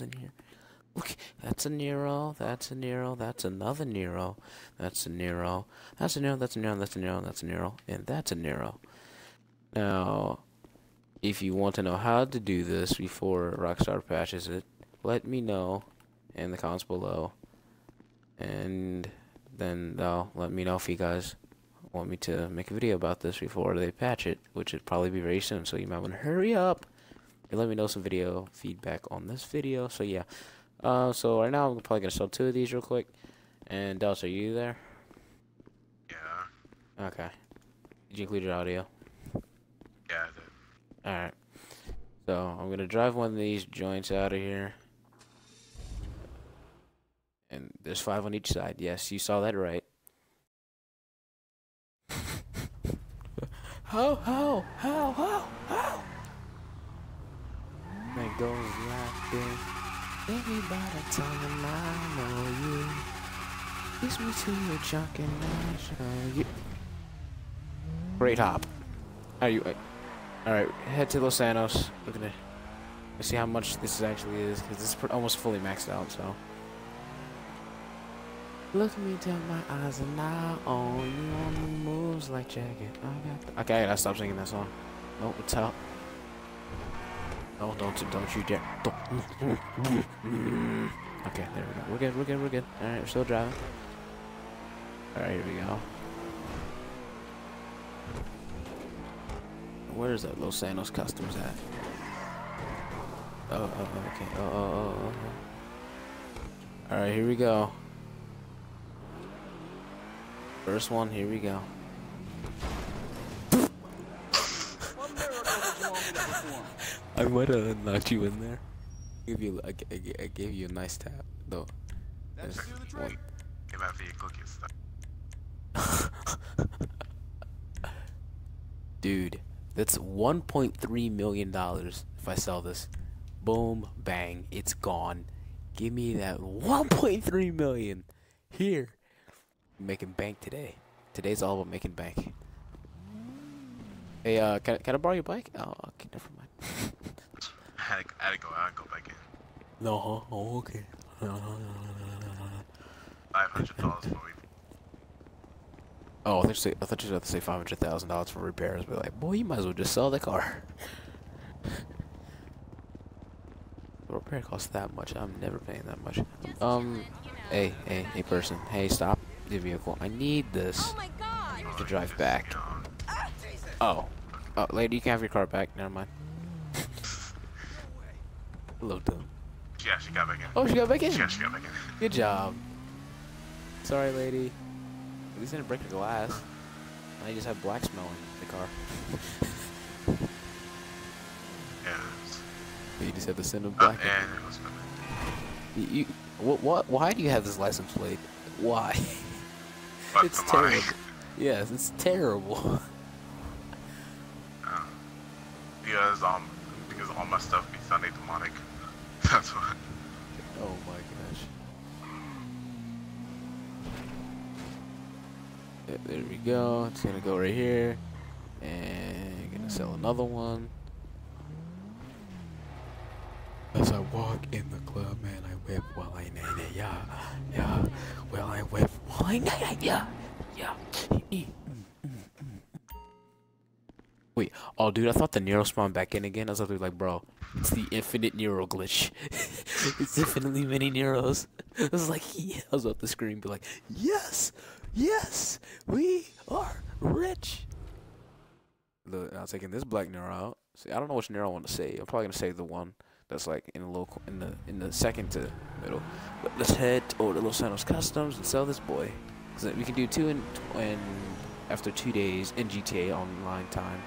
in here. Look, that's a Nero, that's a Nero, that's another Nero, that's a Nero, that's a Nero, that's a Nero, that's a Nero, that's a Nero, and that's a Nero. Now, if you want to know how to do this before Rockstar patches it, let me know in the comments below. And then they'll let me know if you guys want me to make a video about this before they patch it, which would probably be very soon. So you might want to hurry up let me know some video feedback on this video. So yeah. Uh, so right now I'm probably gonna sell two of these real quick. And Dels, are you there? Yeah. Okay. Did you include your audio? Yeah, Alright. So I'm gonna drive one of these joints out of here. And there's five on each side. Yes, you saw that right. how, how, how, how, how? That goes like this. Baby, by the time I know you, kiss me to your junk and I show you. Great hop. Are you? Uh, all right, head to Los Santos. Look at it. Let's see how much this actually is, because it's almost fully maxed out. So. Look me down my eyes and I own you on the moves like Jagger. I got the- okay, I gotta stop singing that song. Nope, it's out. No, don't, don't you dare. Don't. Okay, there we go. We're good, we're good, we're good. Alright, we're still driving. Alright, here we go. Where is that Los Santos Customs at? Oh, oh, oh, okay. Oh, oh, oh, oh. oh. Alright, here we go. First one, here we go. What miracle did you want me to perform? I might have knocked you in there. Give you, I, g- I g- I gave you a nice tap, though. That should do the trick. Give that vehicle your stuff. Dude, that's 1.3 million dollars if I sell this. Boom, bang, it's gone. Give me that 1.3 million. Here. Making bank today. Today's all about making bank. Hey, uh, can, can I borrow your bike? Oh, okay, never mind. I had, to, I had to go out and go back in. no, huh? Oh, okay. Five hundred dollars for it. Oh, I thought you say- I thought you were about to say five hundred thousand dollars for repairs. But like, boy, you might as well just sell the car. the repair costs that much. I'm never paying that much. Um, hey, hey, hey, person, hey, stop the vehicle. I need this Oh my god! to drive back. Oh, oh, lady, you can have your car back. Never mind. Hello, dumb. Yeah, she got back in. Oh, she got back in. Yeah, she got back in. Good job. Sorry, lady. At least I didn't break the glass. Now you just have black smell in the car. Yeah. You just have the scent of Uh, black. and it was. You, you what, what? Why do you have this license plate? Why? Fuck it's terrible. Yes, it's terrible. Uh, because um, because all my stuff be Sunday demonic. That's what. Oh my gosh. There, there we go. It's gonna go right here, and gonna sell another one. As I walk in the club, man, I whip while I nay nay yeah, yeah. While I whip while I nay nay yeah, yeah. Wait, oh dude, I thought the Nero spawned back in again. I was like, bro, it's the infinite Nero glitch. it's infinitely many Neros. I was like, yeah. I was off the screen, be like, yes, yes, we are rich. Look, I'm taking this black Nero out. See, I don't know which Nero I want to say. I'm probably gonna say the one that's like in the local, in the in the second to middle. But let's head over to Los Santos Customs and sell this boy. Cause we can do two in, in after two days in GTA Online time.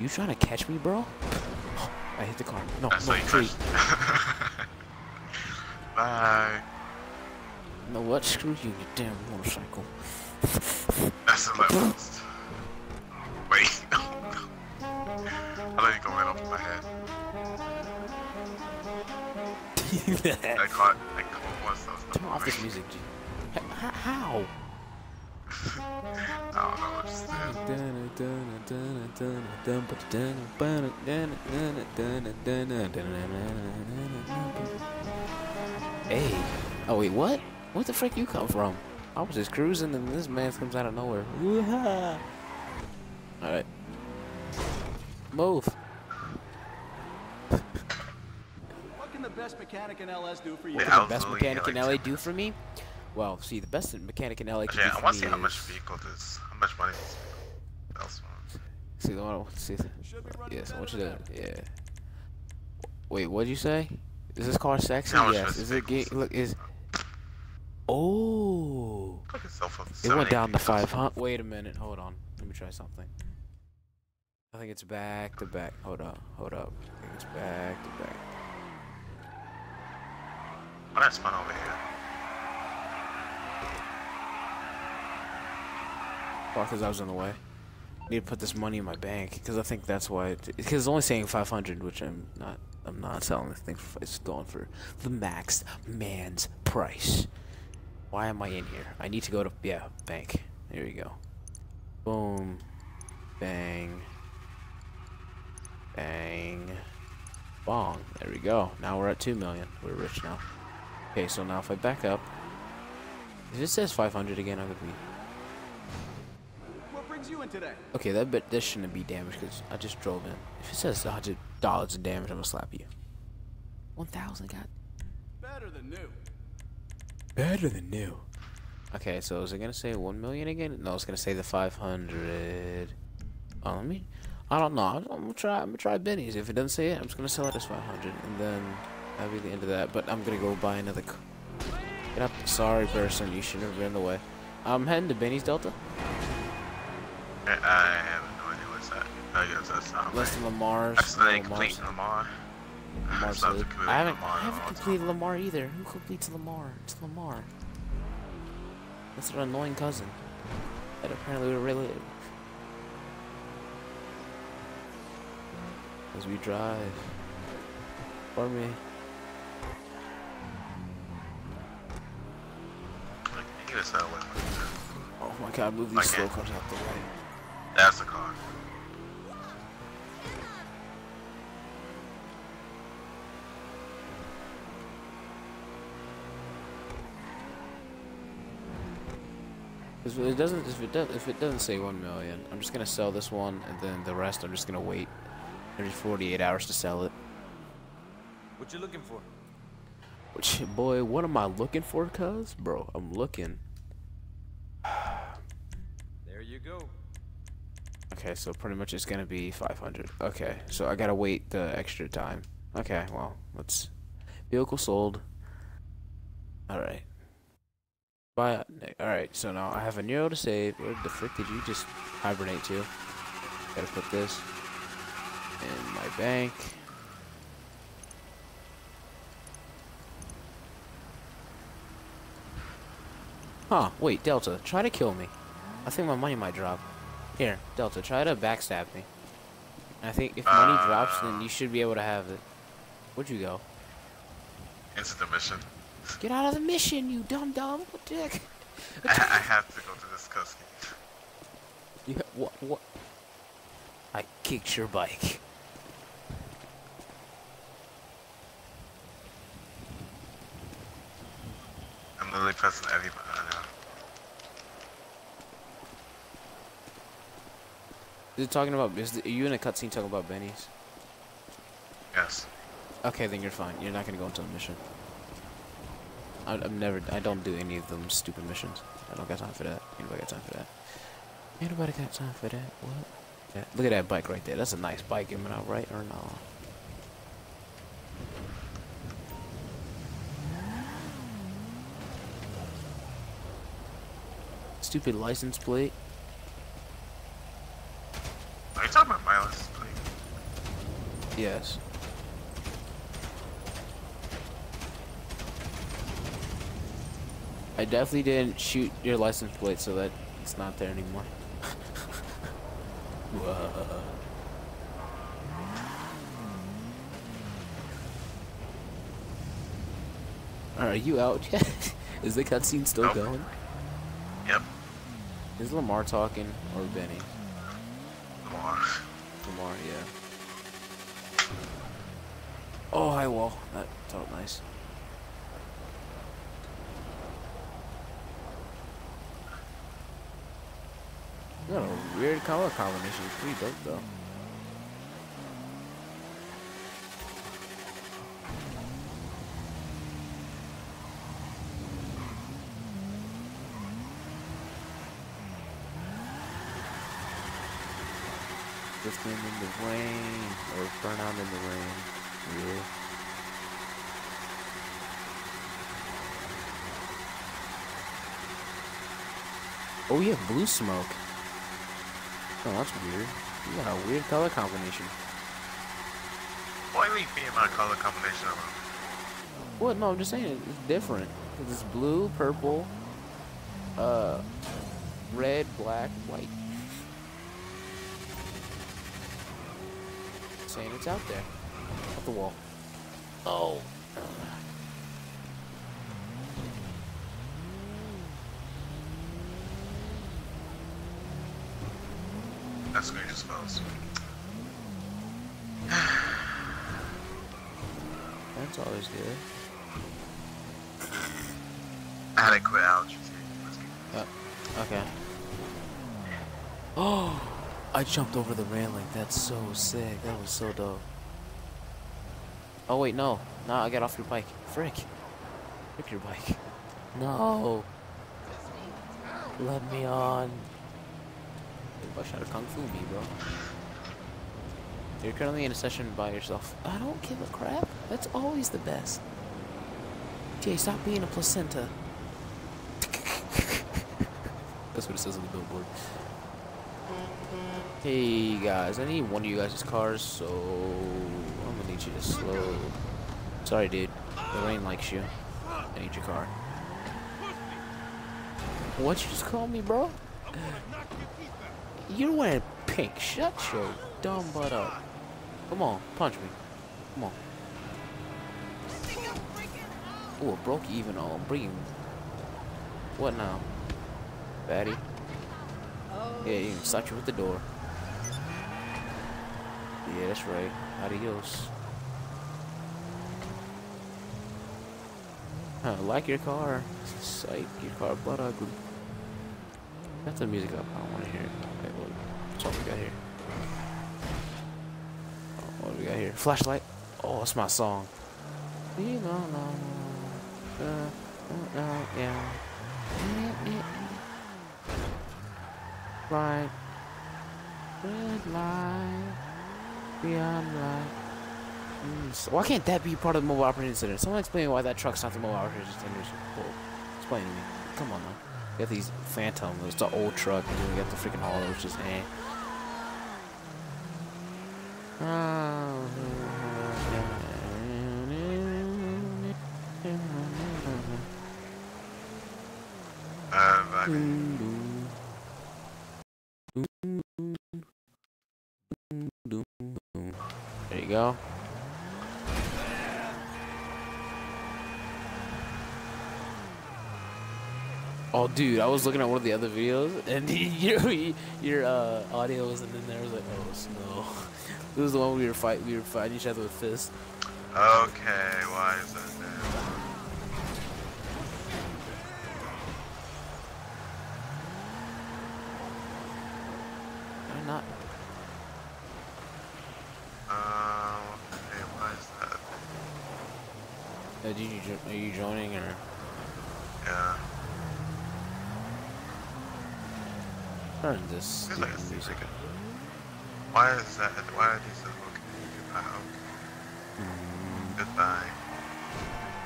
You trying to catch me, bro? I hit the car. No, That's no, tree. Bye. You know what? Screw you, you damn motorcycle. That's the left. Wait. I thought you go right off my head. I caught. I caught one stuff. Turn off this music, G. H- how? Hey. Oh wait, what? Where the frick you come from? I was just cruising and this man comes out of nowhere. Alright. Move. What can the best mechanic in LS do for you? What can the best oh, mechanic in LA do for me? Well, see, the best mechanic in LA Actually, I want to see how much vehicle this, how much money this else wants. See, the one I want to see. Should be running Yes, I want you to. Yeah. Wait, what'd you say? Is this car sexy? Much Yes. Is it? Vehicle? look, is. Oh. Look itself up. It went down to five hundred. Wait a minute. Hold on. Let me try something. I think it's back to back. Hold up. Hold up. I think it's back to back. Oh, that's fun over here. Because I was in the way. I Need to put this money in my bank because I think that's why. Because it's only saying 500, which I'm not. I'm not selling this thing. For, it's going for the max man's price. Why am I in here? I need to go to yeah bank. There you go. Boom, bang, bang, bong. There we go. Now we're at two million. We're rich now. Okay, so now if I back up, if it says 500 again, I'm gonna be brings you in today? Okay, that bit this shouldn't be damaged because I just drove in. If it says hundred dollars in damage, I'm gonna slap you. One thousand, god. Better than new. Better than new. Okay, so is it gonna say one million again? No, it's gonna say the five hundred. Oh, let me. I don't know. I'm, I'm gonna try. I'm gonna try Benny's. If it doesn't say it, I'm just gonna sell it as five hundred, and then that'll be the end of that. But I'm gonna go buy another. c- Get up. Sorry, person. You shouldn't have been in the way. I'm heading to Benny's Delta. I, I have no idea what's that. I guess that's not Less than Lamar's. That's the no, complete Lamar. Lamar It's not said- completing I haven't, Lamar I haven't completed. Lamar either. Who completes Lamar? It's Lamar. That's an annoying cousin. That apparently we're related. As we drive. For me. Like, you get that way. Oh my god, move these slow cars out the way. That's the car. If it doesn't, if it does, if it doesn't say one million, I'm just gonna sell this one, and then the rest I'm just gonna wait every 48 hours to sell it. What you looking for? Which, boy, what am I looking for, cuz? Bro, I'm looking. There you go. Okay, so pretty much it's gonna be 500. Okay, so I gotta wait the extra time. Okay, well, let's. Vehicle sold. Alright. Buy. Alright, so now I have a Nero to save. Where the frick did you just hibernate to? Gotta put this in my bank. Huh, wait, Delta, try to kill me. I think my money might drop. Here, Delta, try to backstab me. I think if money uh, drops, then you should be able to have it. Where'd you go? Into the mission. Get out of the mission, you dumb dumb. What the? I, I have to go to this customer. You, what? What? I kicked your bike. I'm literally pressing every button now. Is it talking about? Is the, are you in a cutscene talking about Benny's? Yes. Okay, then you're fine. You're not gonna go into a mission. I, I've never. I don't do any of them stupid missions. I don't got time for that. Anybody got time for that? Anybody got time for that? What? Yeah, look at that bike right there. That's a nice bike. Am I right or no? Stupid license plate. Are you talking about my license plate? Yes. I definitely didn't shoot your license plate so that it's not there anymore. Whoa. Are you out yet? Is the cutscene still Nope. going? Yep. Is Lamar talking or Benny? Lamar. Lamar, yeah. Oh, high wall. That felt nice. Got a weird color combination. It's pretty dope, though. Just in the rain, or burn out in the rain. Yeah. Oh, we have blue smoke. Oh, that's weird. You got a weird color combination. Why leave me in my color combination alone? What? No, I'm just saying it's different. 'Cause it's blue, purple, uh, red, black, white. Saying it's out there. Off the wall. Oh. That's going just falls. That's always good. Adequate allergy. Let's Okay. Oh, I jumped over the railing. That's so sick. That was so dope. Oh wait, no. No, I get off your bike. Frick. Frick your bike. No. Let me on. Everybody try to kung fu me, bro. You're currently in a session by yourself. I don't give a crap. That's always the best. Jay, stop being a placenta. That's what it says on the billboard. Hey guys, I need one of you guys' cars, so need you to slow. Sorry, dude. The rain likes you. I need your car. What you just call me, bro? You're wearing pink. Shut your dumb butt up. Come on, punch me. Come on. Oh, broke even on. Bring What now? Fatty? Yeah, you can you with the door. Yeah, that's right. Adios. I like your car. Psych, your car butt ugly. That's the music up. I don't want to hear it. Okay, what, what's all we got here? Oh, what do we got here? Flashlight. Oh, that's my song. You know, no, no, uh, uh, uh, yeah. Right. Red light. Beyond light. Mm, so why can't that be part of the mobile operating center? Someone explain why that truck's not the mobile operating center. Explain to me. Come on now. You got these Phantom. It's the old truck. And then you got the freaking hauler, which is eh. Uh, but There dude, I was looking at one of the other videos, and your your uh, audio wasn't in there. I was like, oh no. It was the one we were fight we were fighting each other with fists. okay, why is that there? Why not? Um, okay, why is that? Uh, you are you joining or? Yeah. Turn this like music. music. Why is that? Why are these okay? Mm. Goodbye.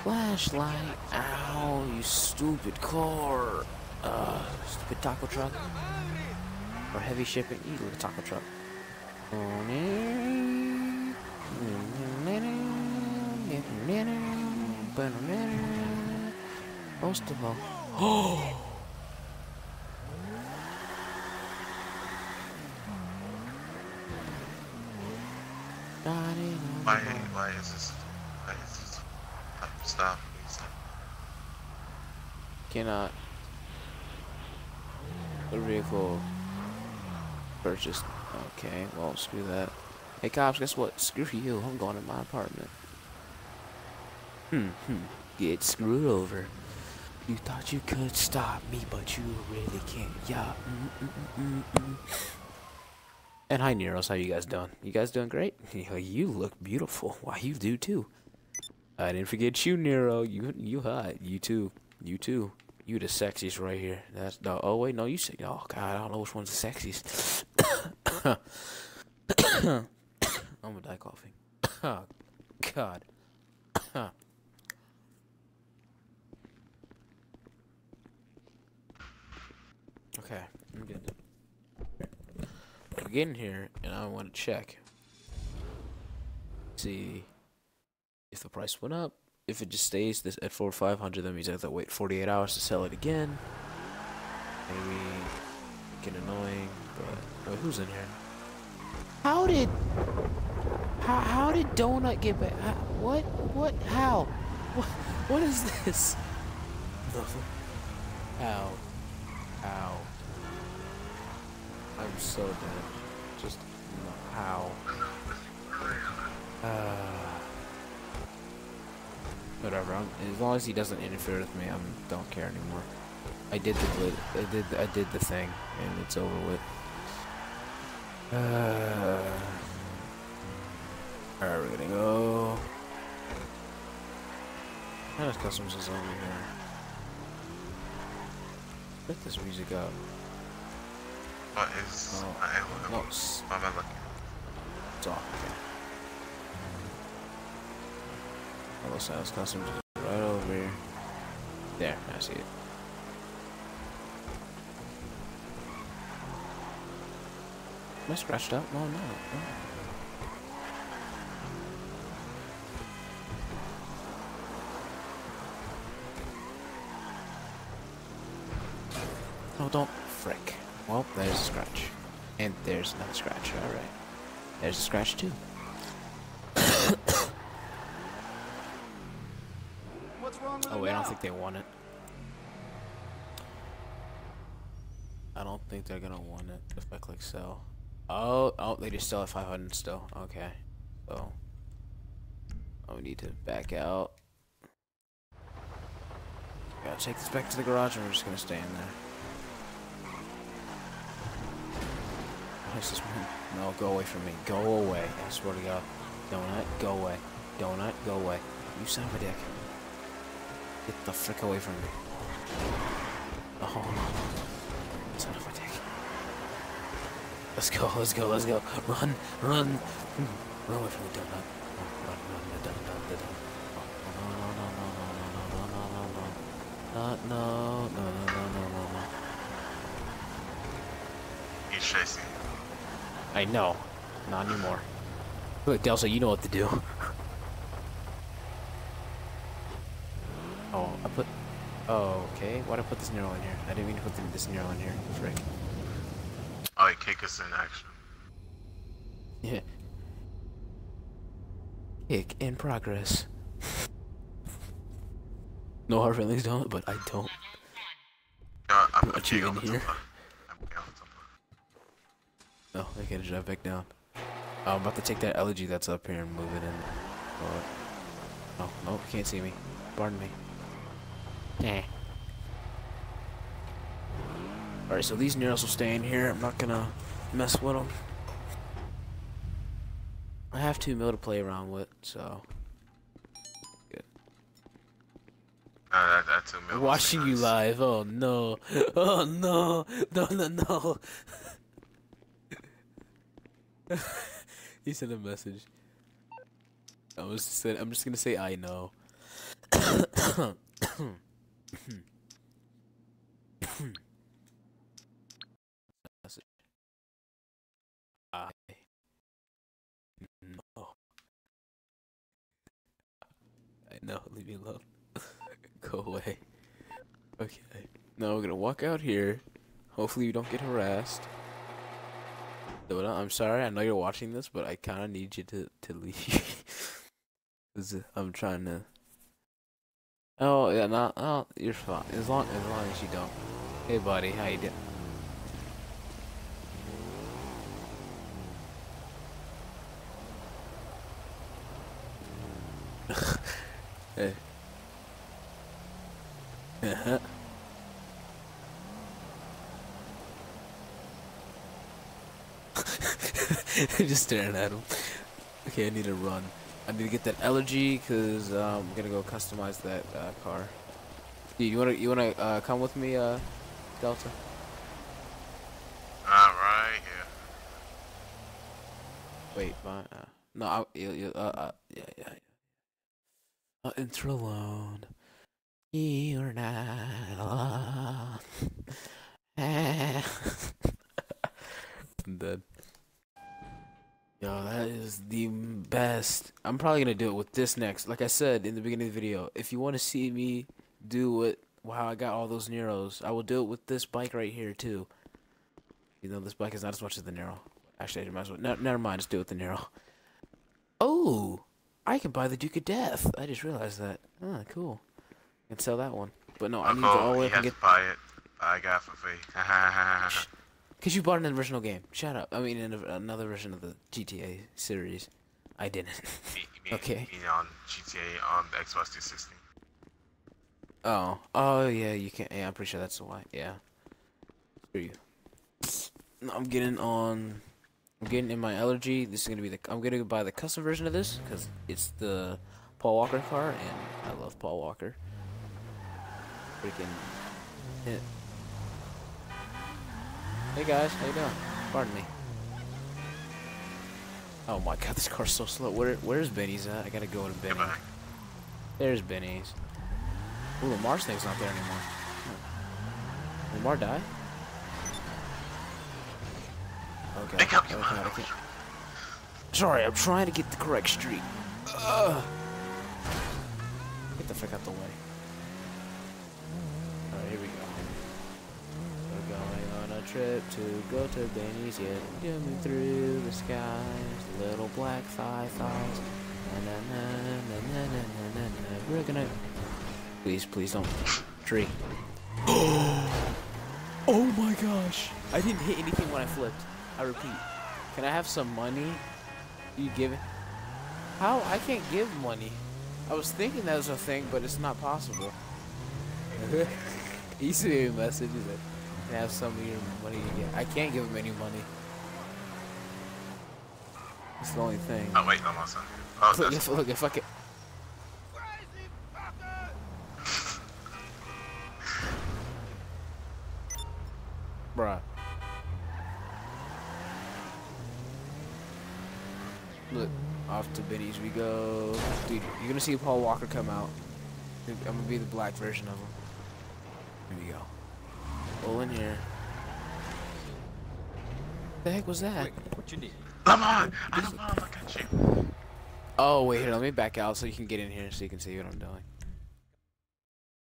Flashlight. Ow, you stupid car. Uh, stupid taco truck. Or heavy shipping. You look taco truck. Most of all. Oh! Got it on Why? Why is this? Why is this? Stop. Stop. cannot the vehicle purchased. Okay, well screw that. Hey cops, guess what? Screw you. I'm going to my apartment. Hmm, hmm. Get screwed over. You thought you could stop me, but you really can't. Yeah. Mm, mm, mm, mm, mm. And hi, Neros. How you guys doing? You guys doing great? You look beautiful. Why, you do too. I didn't forget you, Nero. You you hot. You too. You too. You the sexiest right here. That's no. Oh wait, no. You say. Oh God, I don't know which one's the sexiest. I'm gonna die coughing. Oh God. okay, Getting. Here, and I want to check. See if the price went up. If it just stays this at four five hundred, that means I have to wait forty eight hours to sell it again. Maybe get annoying, but wait, who's in here? How did how how did Donut get back? How, what what how? What what is this? How? How? I'm so dead. Just how? Uh, whatever. I'm, as long as he doesn't interfere with me, I don't care anymore. I did the. I did. I did the thing, and it's over with. Uh, Alright, we're gonna go. How does customs is over here? Let this music up. What is? Oh, I am no, s- Why am I looking? it's off. Okay. Hello, sales customs right over here. There, I see it. Am I scratched out? No, no. no. Oh, don't frick. Well, there's a scratch. And there's another scratch. Alright. There's a scratch too. Oh wait, I don't think they want it. I don't think they're gonna want it if I click sell. Oh, oh, they just sell at 500 still. Okay. So, oh, I need to back out. Gotta take this back to the garage and we're just gonna stay in there. What is this man? No, go away from me. Go away. I swear to God. Donut, go away. Donut, go away. You son of a dick. Get the frick away from me. Oh, no. Son of a dick. Let's go, let's go, let's go. Run, run. Hmm. Run away from the donut. Run, run, the donut, the donut. Oh, no, no, no, no, no, no, no, no, no. Not, no, no, no, no, no, no, no. He's chasing. I know. Not anymore. Look, Delsa, you know what to do. oh, I put... Oh, okay. Why'd I put this Nero in here? I didn't mean to put this Nero in here. Frick. Oh, he kick us in action. Yeah. Kick in progress. no hard feelings don't, but I don't. Yeah, I'm What you okay on the here? No, I gotta drive back down. I'm about to take that elegy that's up here and move it in. Oh, no, no, you can't see me. Pardon me. Eh. Alright, so these Neros will stay in here. I'm not gonna mess with them. I have two mil to play around with, so. Uh, that, that's a mil. Watching you live. Oh no. Oh no. No, no, no. He sent a message. I was just saying, I'm just gonna say I know. I know. I know. Leave me alone. Go away. Okay. Now we're gonna walk out here. Hopefully you don't get harassed. Dota, I'm sorry. I know you're watching this, but I kind of need you to to leave. 'Cause, uh, I'm trying to. Oh yeah, no, no, you're fine. As long as long as you don't. Hey buddy, how you doing? hey. Just staring at him. Okay, I need to run. I need to get that Elegy because um, I'm gonna go customize that uh, car. Dude, you wanna you wanna uh, come with me, uh, Delta? All right here. Wait, my, uh, no, I, you, you, uh, uh, yeah, yeah, yeah. Uh, enter alone. You're not alone. I'm dead. Yo, that is the best. I'm probably gonna do it with this next. Like I said in the beginning of the video, if you want to see me do it, how I got all those Neros, I will do it with this bike right here too. You know, this bike is not as much as the Nero. Actually, I might as well. Ne- never mind. Let's do it with the Nero. Oh, I can buy the Duke O'Death. I just realized that. Ah, cool. I can sell that one. But no, I need to all Oh, the way he up and get. buy it. I got it for free. Cause you bought an original game. Shut up. I mean, another version of the GTA series. I didn't. Okay. On GTA on the Xbox 360. oh. Oh yeah. You can't. Yeah, I'm pretty sure that's why. Yeah. Screw you. No, I'm getting on. I'm getting in my Elegy. This is gonna be the. I'm gonna buy the custom version of this because it's the Paul Walker car, and I love Paul Walker. Freaking. Hit. Hey guys, how you doing? Pardon me. Oh my god, this car's so slow. Where where's Benny's at? I gotta go to Benny. There's Benny's. Ooh, Lamar's thing's not there anymore. Huh. Lamar die? Okay. Pick up your god, I mouth. can't. Sorry, I'm trying to get the correct street. Ugh. Get the fuck out the way. trip to go to Benicia. Coming through the skies, little black thigh thighs. Na na na na na na na na. We're gonna. Please, please don't. Tree. oh my gosh! I didn't hit anything when I flipped. I repeat. Can I have some money? You give it. How? I can't give money. I was thinking that was a thing, but it's not possible. He's doing messages like. "Can I have some of your money?" Yeah, I can't give him any money. It's the only thing. Oh wait, no, my son. Oh, Look, that's if, look, if I can. Bruh. Look, off to Benny's we go. Dude, you're gonna see Paul Walker come out. I'm gonna be the black version of him. Here we go. Pull in here. The heck was that? Quick, what you need? Lamar, I don't want to look at you. Oh wait, here, let me back out so you can get in here so you can see what I'm doing.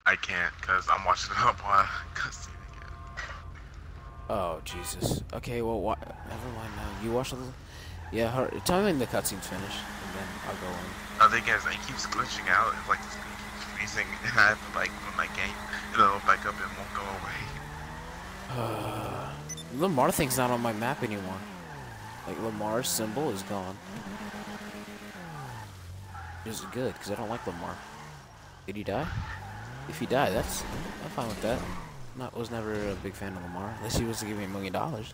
I can't, cause I'm watching it up on cutscene again. Oh Jesus. Okay, well, wha- never mind now. You watch the. Yeah, her, tell me when the cutscene's finished, and then I'll go in. The thing is, it keeps glitching out. It's like this thing keeps freezing, and I have to like put my game, and it'll back up and it won't go away. Uh, Lamar thing's not on my map anymore. Like Lamar's symbol is gone. Which is good because I don't like Lamar. Did he die? If he died, that's I'm fine with that. Not was never a big fan of Lamar unless he was to give me a million dollars.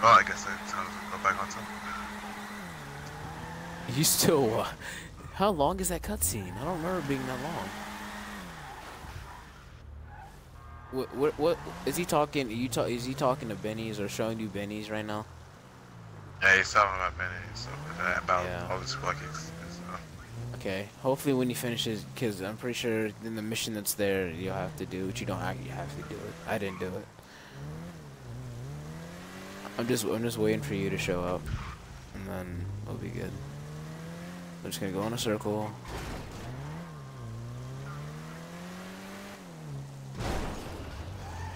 Oh, I guess I to go back on top. You still? Uh, how long is that cutscene? I don't remember being that long. What? What? What? Is he talking? You talk? Is he talking to Benny's or showing you Benny's right now? Yeah, he's talking about Benny, so uh, about Yeah. all it's, it's, uh, Okay. Hopefully, when he finishes, because I'm pretty sure in the mission that's there, you'll have to do it. You don't actually have to do it. I didn't do it. I'm just, I'm just waiting for you to show up, and then we'll be good. I'm just gonna go in a circle.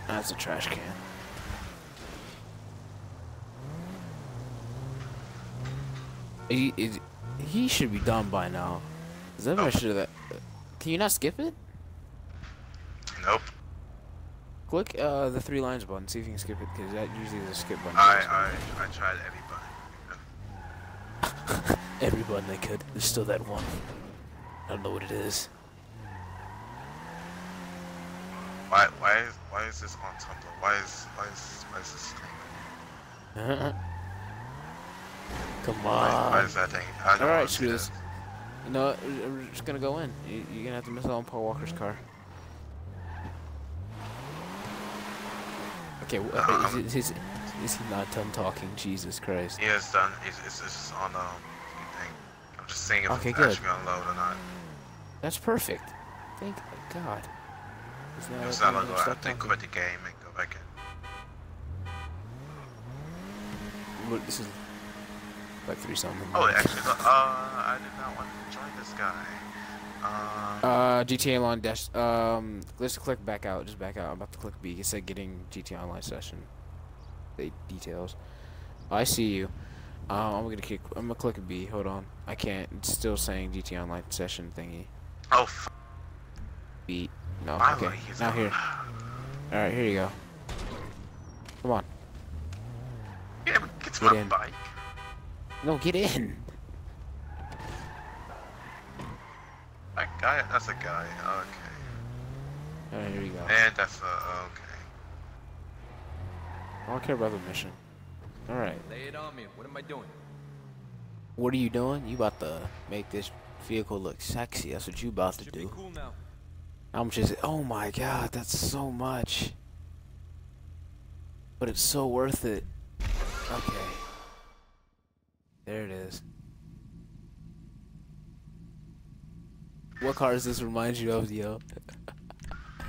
That's a trash can. He, is, he should be done by now. Cause I oh. should have that. Can you not skip it? Nope. Click uh, the three lines button, see if you can skip it, because that usually is a skip button. I I I tried everybody. Every button I could. There's still that one. I don't know what it is. Why why is why is this on Tumblr? Why is why is why is this thing? Come Why, why on. is that thing? Alright, screw this. You know, what, we're we're just gonna go in. You, you're gonna have to miss out on Paul Walker's car. Okay, wh- Uh, is, is, is, is he not done talking? Jesus Christ. He is done. It's, it's, it's on um thing. I'm just seeing if Okay, it's good. actually gonna load or not. That's perfect. Thank God. He's not, it's not go, I think quit the game and go back in. Look, this is like three something. Oh, actually, uh, I did not want to join this guy. Uh, Uh, GTA Online dash. Um, let's click back out. Just back out. I'm about to click B. It said getting GTA Online session. The details. I see you. Um, I'm gonna click. I'm gonna click B. Hold on. I can't. It's still saying GTA Online session thingy. oh, f- B. No. finally, Okay. Now here. All right. Here you go. Come on. Yeah, get Get my in. bike. No, get in. That guy, that's a guy. Okay. All right. Here you go. And that's a, okay. I don't care about the mission. All right. Lay it on me. What am I doing? What are you doing? You about to make this vehicle look sexy. That's what you about to Should do. cool now. I'm just, oh my god, that's so much. But it's so worth it. Okay. There it is. What car does this remind you of, yo?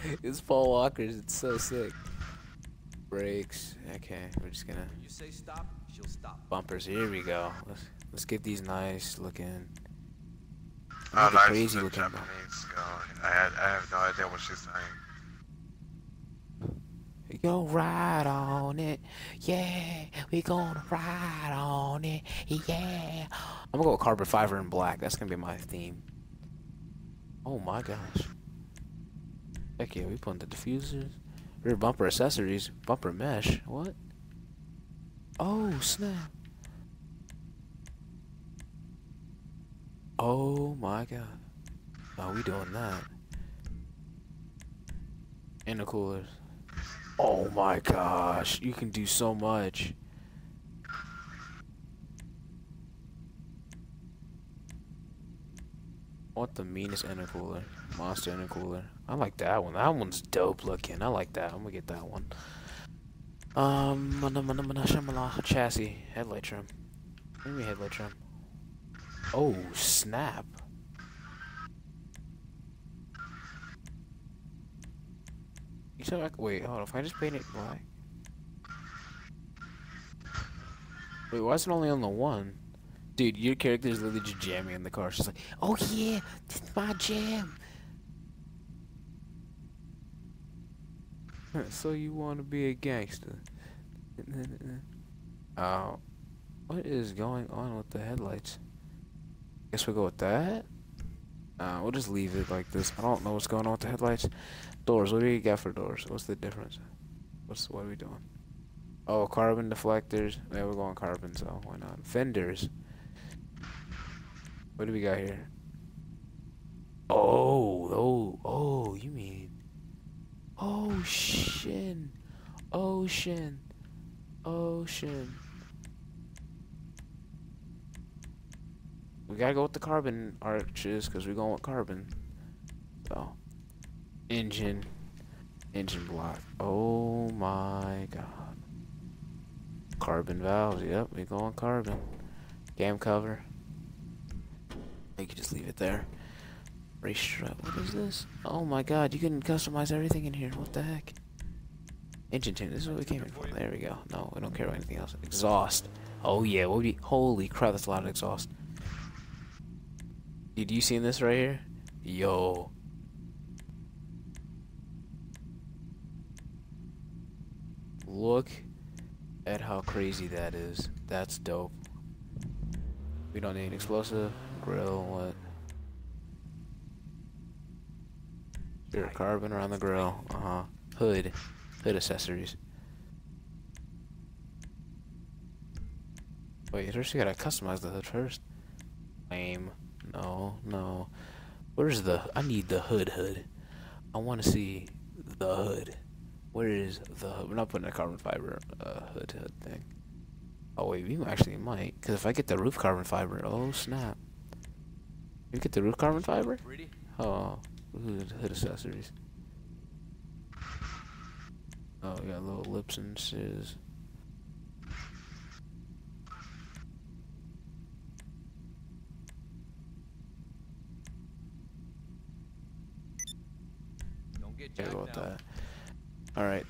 it's Paul Walker's. It's so sick. Brakes. Okay, we're just gonna You say stop, she'll stop. bumpers. Here we go. Let's let's get these nice looking. Oh, Look nice. crazy looking. Japanese girl. I had, I have no idea what she's saying. Go ride on it, yeah. We gonna ride on it, yeah. I'm gonna go with carbon fiber in black. That's gonna be my theme. Oh my gosh. Heck yeah, we putting the diffusers, rear bumper accessories, bumper mesh. What? Oh snap! Oh my god. Oh, we doing that. Intercoolers. Oh my gosh, you can do so much. What the meanest intercooler? Monster intercooler. I like that one. That one's dope looking. I like that. I'm gonna get that one. Um, chassis, headlight trim. Give me headlight trim. Oh snap! You said I wait, hold on. If I just paint it black. Wait, why is it only on the one? Dude, your character is literally just jamming in the car. She's like, "Oh yeah, this is my jam." so you want to be a gangster? Oh, what is going on with the headlights? Guess we'll go with that. Uh, we'll just leave it like this. I don't know what's going on with the headlights. Doors. What do you got for doors? What's the difference? What's what are we doing? Oh, carbon deflectors. Yeah, we're going carbon, so why not? Fenders. What do we got here? Oh, oh, oh, you mean ocean, ocean, ocean. We gotta go with the carbon arches because we're going with carbon. So, engine, engine block. Oh my god. Carbon valves. Yep, we going carbon. Cam cover. You can just leave it there. Race strut. What is this? Oh my god, you can customize everything in here. What the heck? Engine tune. This is what we came in for. There we go. No, we don't care about anything else. Exhaust. Oh yeah, what be? Holy crap, that's a lot of exhaust. Dude, you seen this right here? Yo. Look at how crazy that is. That's dope. We don't need explosive, grill, what? Here, carbon around the grill. Uh huh. Hood. Hood accessories. Wait, first you gotta customize the hood first. Lame. No, no. Where's the? I need the hood hood. I want to see the hood. Where is the? hood? We're not putting a carbon fiber uh, hood hood thing. Oh wait, we actually might. Cause if I get the roof carbon fiber, oh snap. You get the roof carbon fiber? Oh, hood, hood accessories. Oh, we got little lips and sizz. Don't get jacked go that. Alright.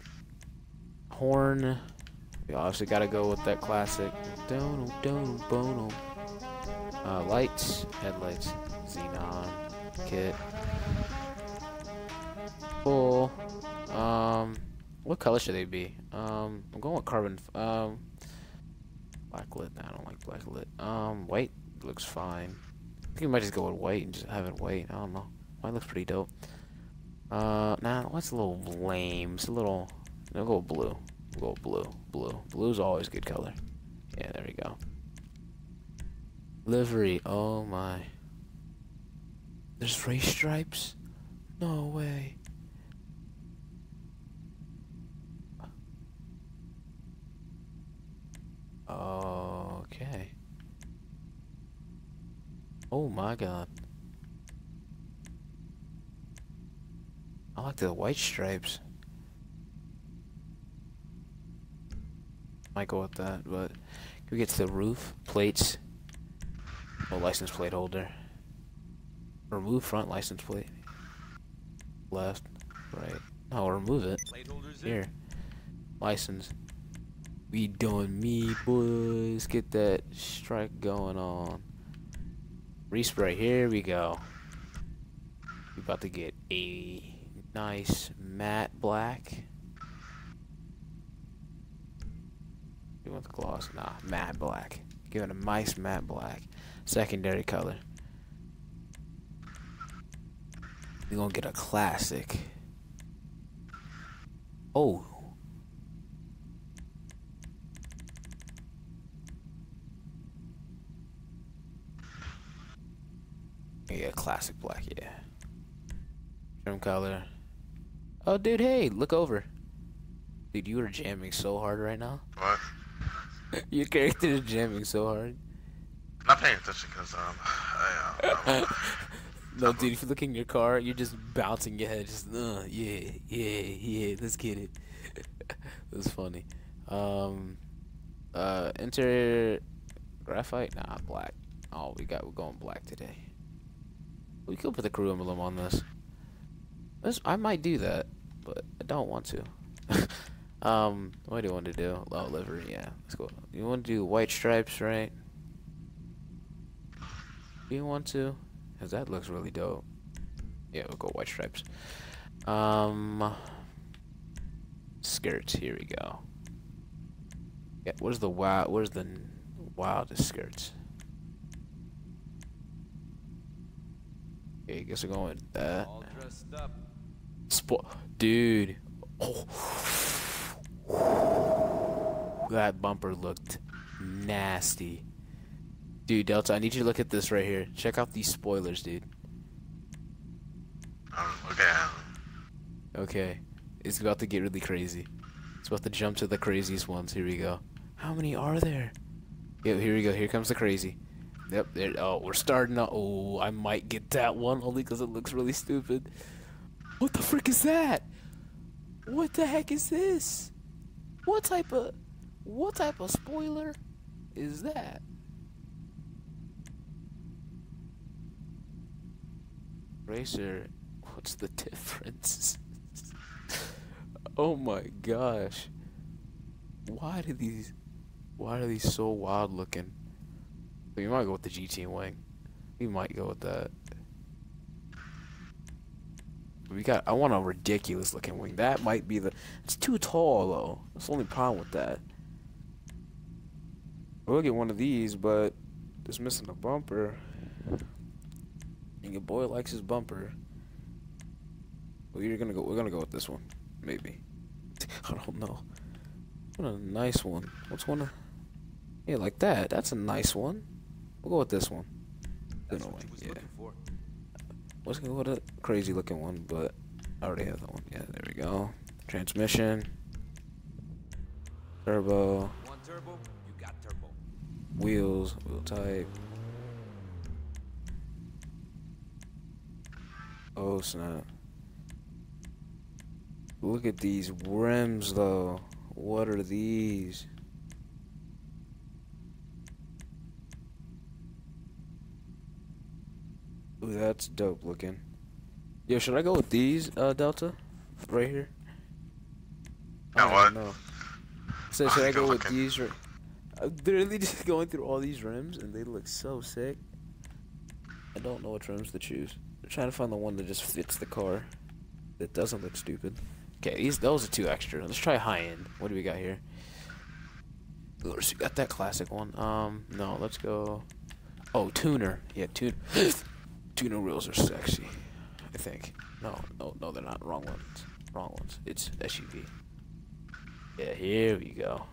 Horn. We obviously gotta go with that classic. Dono, dono, bono. Uh, lights, headlights, xenon, kit. Cool. Um, what color should they be? Um, I'm going with carbon. Um, black lit. I don't like black lit. Um, white looks fine. I think we might just go with white and just have it white. I don't know. White looks pretty dope. Uh, nah, what's a little lame? It's a little. No, go with blue. We'll go with blue. Blue. Blue's always good color. Yeah, there we go. Livery. Oh my. There's race stripes? No way. Okay. Oh my god. I like the white stripes. Might go with that, but can we get to the roof? Plates. Oh, license plate holder. Remove front license plate. Left, right. I'll remove it. Plate holders in. Here. License. We doing me, boys. Get that strike going on. Respray. Here we go. We about to get a nice matte black. You want the gloss? Nah, matte black. Give it a nice matte black. Secondary color. We're gonna get a classic. Oh. Yeah, classic black, yeah. Trim color. Oh, dude, hey, look over. Dude, you are jamming so hard right now. What? Your character is jamming so hard. I'm Not paying attention because um, I, uh, no, dude, if you look in your car, you're just bouncing your head, just, uh, yeah, yeah, yeah, let's get it. That's funny. Um, uh, interior graphite? Nah, black. Oh, we got, we're going black today. We could put the crew emblem on this. this. I might do that, but I don't want to. um, what do you want to do? Oh, livery, yeah, let's go. You want to do white stripes, right? Do you want to? Cause that looks really dope. Yeah, we'll go white stripes. Um, skirts. Here we go. Yeah, where's the wild? Where's the wildest skirts? Okay, I guess we're going with that. All dressed up. Spo- dude. Oh. That bumper looked nasty. Dude, Delta, I need you to look at this right here. Check out these spoilers, dude. um, okay. Okay. It's about to get really crazy. It's about to jump to the craziest ones. Here we go. How many are there? Yep, here we go. Here comes the crazy. Yep, there. Oh, we're starting out. Oh, I might get that one only because it looks really stupid. What the frick is that? What the heck is this? What type of what type of spoiler is that? Racer, what's the difference? oh my gosh. Why do these why are these so wild looking? We might go with the GT wing. We might go with that. We got I want a ridiculous looking wing. That might be the it's too tall though. That's the only problem with that. We'll get one of these, but it's missing a bumper. And your boy likes his bumper. Well, you're gonna go. We're gonna go with this one, maybe. I don't know. What a nice one. What's one? Of, yeah, like that. That's a nice one. We'll go with this one. That's No what was yeah. looking for. Let's go with a crazy looking one, but I already have that one. Yeah, there we go. Transmission. Turbo. Turbo? You got turbo. Wheels. Wheel type. Oh snap. Look at these rims though. What are these? Ooh, that's dope looking. Yo, should I go with these, uh, Delta? Right here? Now I what? don't know. So should I go with looking. these? I'm literally just going through all these rims, and they look so sick. I don't know which rims to choose. Trying to find the one that just fits the car. That doesn't look stupid. Okay, these those are two extra. Let's try high end. What do we got here? You got that classic one. Um, no, let's go. Oh, tuner. Yeah, tuner. tuner wheels are sexy. I think. No, no, no, they're not. Wrong ones. Wrong ones. It's SUV. Yeah, here we go.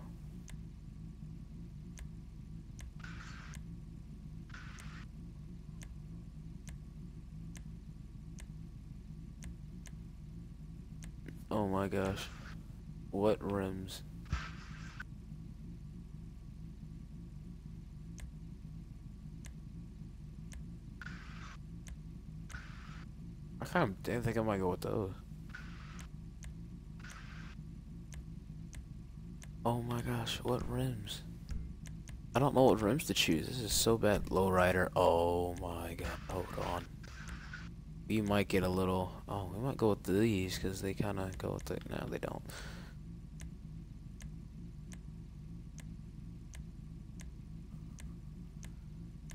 Oh my gosh. What rims? I kind of didn't think I might go with those. Oh my gosh, what rims? I don't know what rims to choose. This is so bad. Lowrider. Oh my god. Hold on. We might get a little. Oh, we might go with these because they kind of go with the. No, they don't.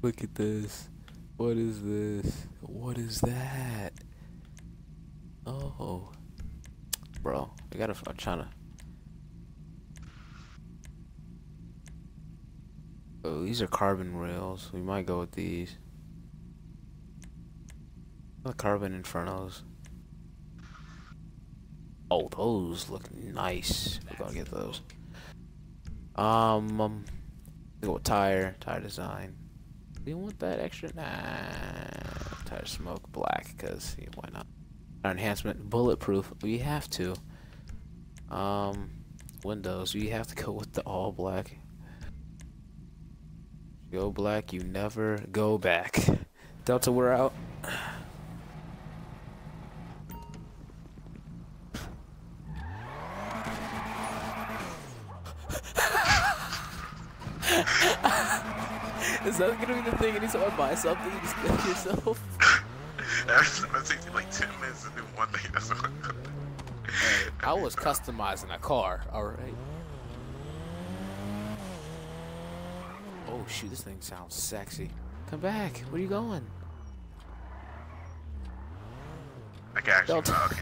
Look at this. What is this? What is that? Oh. Bro, I gotta. I'm to. Oh, these are carbon rails. We might go with these. The carbon infernos. Oh, those look nice. We're gonna get those. Um, um go with tire, tire design. Do you want that extra? Nah. Tire smoke black, cause yeah, why not? Our enhancement, bulletproof. We have to. Um, windows. We have to go with the all black. Go black, you never go back. Delta, we're out. Is that gonna be the thing? Anytime I buy something, you just get yourself? It takes me like 10 minutes to do one thing. That's what I was customizing a car, alright? Oh shoot, this thing sounds sexy. Come back, where are you going? I can actually. Delta. Okay,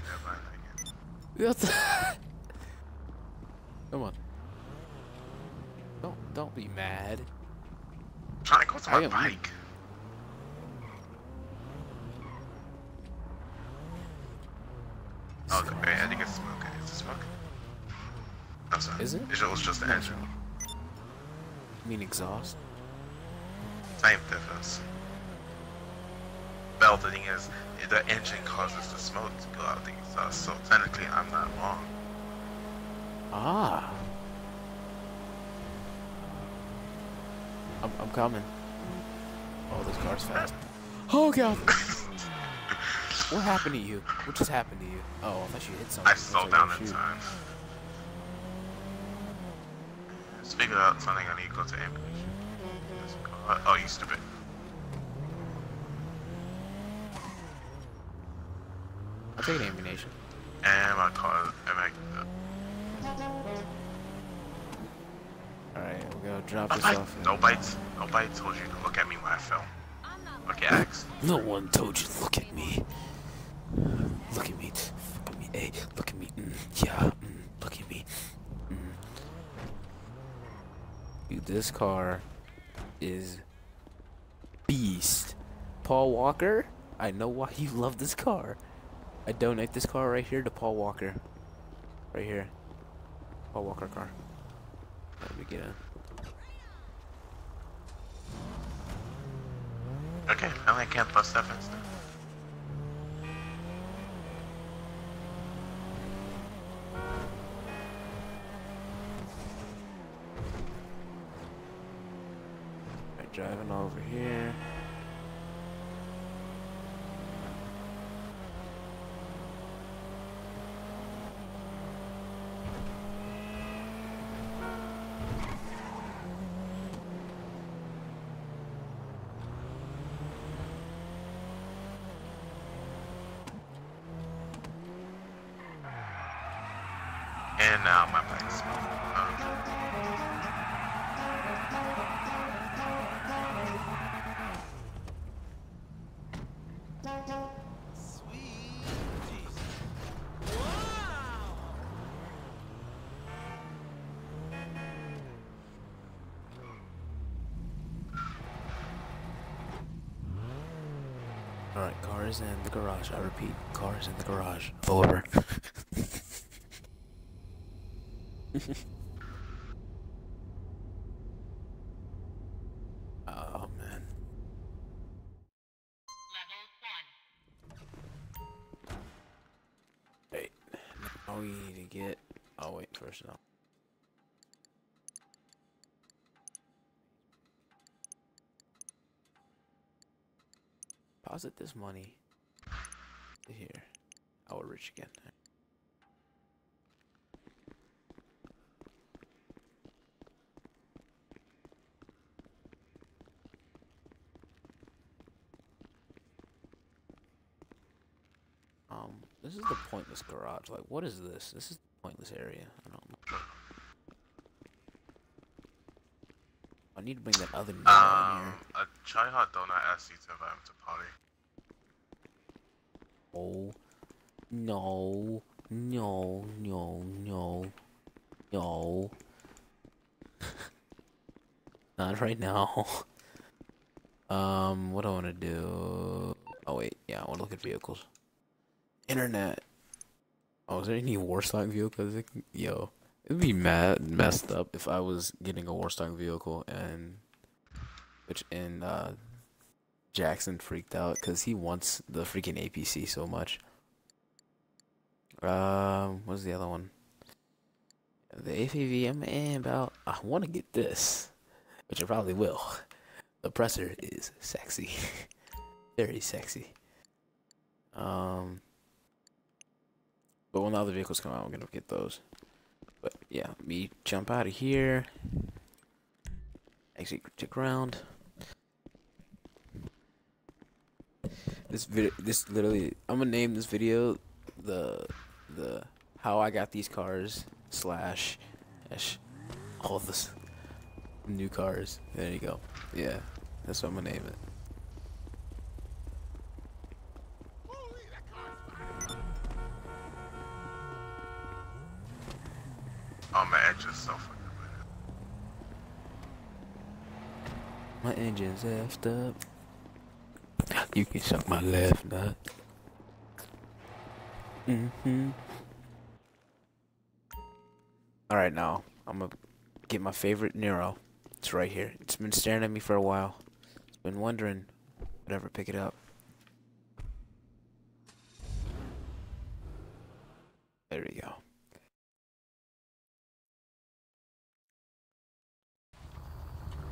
never mind. Come on. Don't be mad. I'm trying to go to my bike. Oh, okay. I think it's smoke. Is it smoke? No, sorry. Is it? It was just the No, engine. I mean exhaust. Same difference. Well, the thing is, the engine causes the smoke to go out the exhaust, so technically I'm not wrong. Ah. I'm I'm coming. Oh, this car's fast. Oh god. what happened to you? What just happened to you? Oh, I thought you hit something. I was slowed like, down oh, in time. Let's figure out something I need to go to ammunition. This Oh, you stupid. I'll take an ammunition. And my car, drop uh, this nobody, off. nobody, nobody told you to look at me when I fell. Okay, Axe. No one told you to look at me. Look at me. Look at me. Hey, look at me. Mm, yeah. Mm, look at me. Mm. Dude, this car is beast. Paul Walker, I know why you love this car. I donate this car right here to Paul Walker. Right here. Paul Walker car. Let me get in. Okay, I can't bust that fence. Alright, car is in the garage. I repeat, cars in the garage. Over. oh man. Wait. Now we need to get. Oh wait, first no. Deposit this money here. Oh, we're rich again. Um, this is the pointless garage. Like, what is this? This is the pointless area. I don't know. I need to bring that other in um, here. a chai hot donut asked you to invite him to party. No, no, no, no, no. Not right now. um, what do I want to do? Oh wait, yeah, I want to look at vehicles. Internet. Oh, is there any Warstock vehicles? Yo, it'd be mad messed up if I was getting a Warstock vehicle and which in uh Jackson freaked out because he wants the freaking APC so much. Um, what's the other one? The FAV, I'm eh, about. I want to get this, which I probably will. The presser is sexy, very sexy. Um, but when the other vehicles come out, I'm gonna get those. But yeah, me jump out of here. Exit check around. This video, this literally, I'm gonna name this video the the how I got these cars slash, all this new cars. There you go. Yeah, that's what I'm gonna name it. Oh, my engine's so fucking. My engine's effed up. You can suck my left nut. Mm-hmm. Alright, now I'm gonna get my favorite Nero. It's right here. It's been staring at me for a while. It's been wondering would ever pick it up. There we go.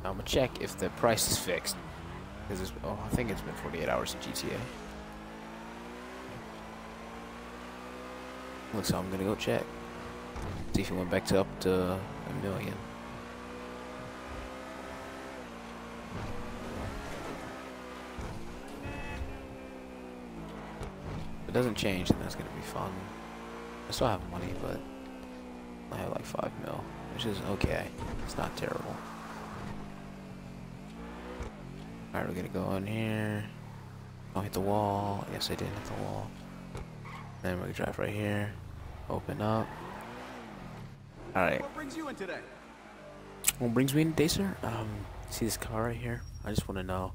I'm gonna check if the price is fixed. Because oh, I think it's been 48 hours in GTA. Looks like I'm gonna go check. See if it went back to up to a million. If it doesn't change, then that's gonna be fun. I still have money, but I have like five mil, which is okay. It's not terrible. Alright, we're gonna go in here. Don't hit the wall. Yes, I didn't hit the wall. Then we're drive right here. Open up. Alright. What brings you in today? What brings me in today, sir? Um, see this car right here? I just want to know.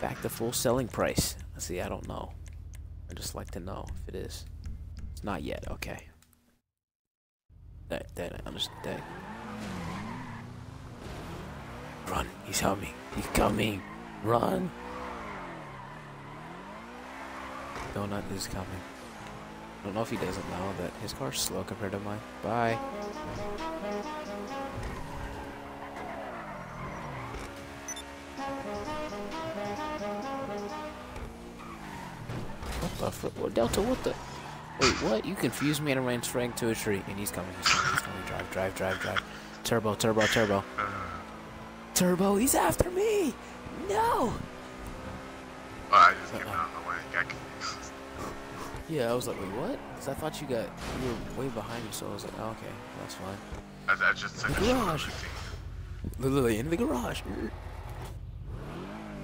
Back the full selling price. See, I don't know. I just like to know if it is. It's not yet. Okay. That that I understand. Run! He's coming. He's coming. Run! Donut is coming. I don't know if he doesn't know that his car's slow compared to mine. Bye. What the frick? What Delta? What the? Wait, what? You confused me and I ran straight into a tree. And he's coming. He's coming. He's coming. Drive, drive, drive, drive. Turbo, turbo, turbo. Turbo, he's after me! No! Oh, I just came out of the way. Got confused. Yeah, I was like, wait, what? Because I thought you got, you were way behind me, so I was like, oh, okay, that's fine. I, I just took The garage. Literally in the garage.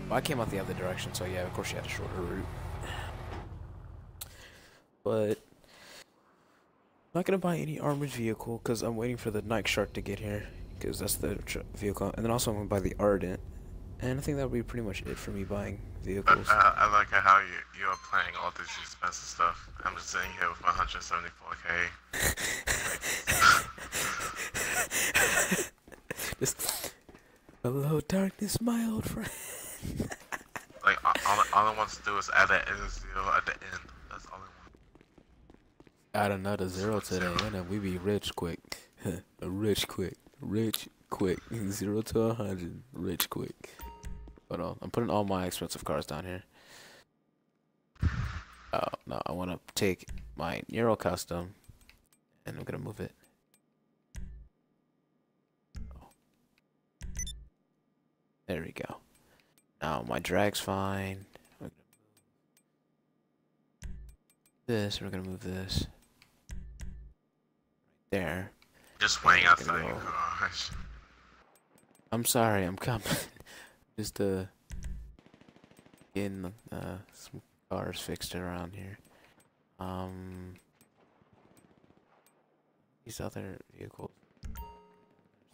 Well, I came out the other direction, so yeah, of course you had a shorter route. But I'm not gonna buy any armored vehicle because I'm waiting for the Nike Shark to get here because that's the tr- vehicle, and then also I'm gonna buy the Ardent, and I think that would be pretty much it for me buying vehicles. I, I like how you you are playing all this expensive stuff. I'm just sitting here with 174k. Just hello darkness, my old friend. Like all, all, all I want to do is add N zero at the end. That's all I want. Add another zero to today, and then we be rich quick. rich quick. Rich quick. Zero to a hundred. Rich quick. On. I'm putting all my expensive cars down here. Oh, no. I want to take my Euro Custom, and I'm to move it. There we go. Now my drag's fine. This. We're gonna move this Right there. Just waiting Yeah, outside gonna your garage. I'm sorry, I'm coming. Just uh getting uh some cars fixed around here. Um these other vehicles.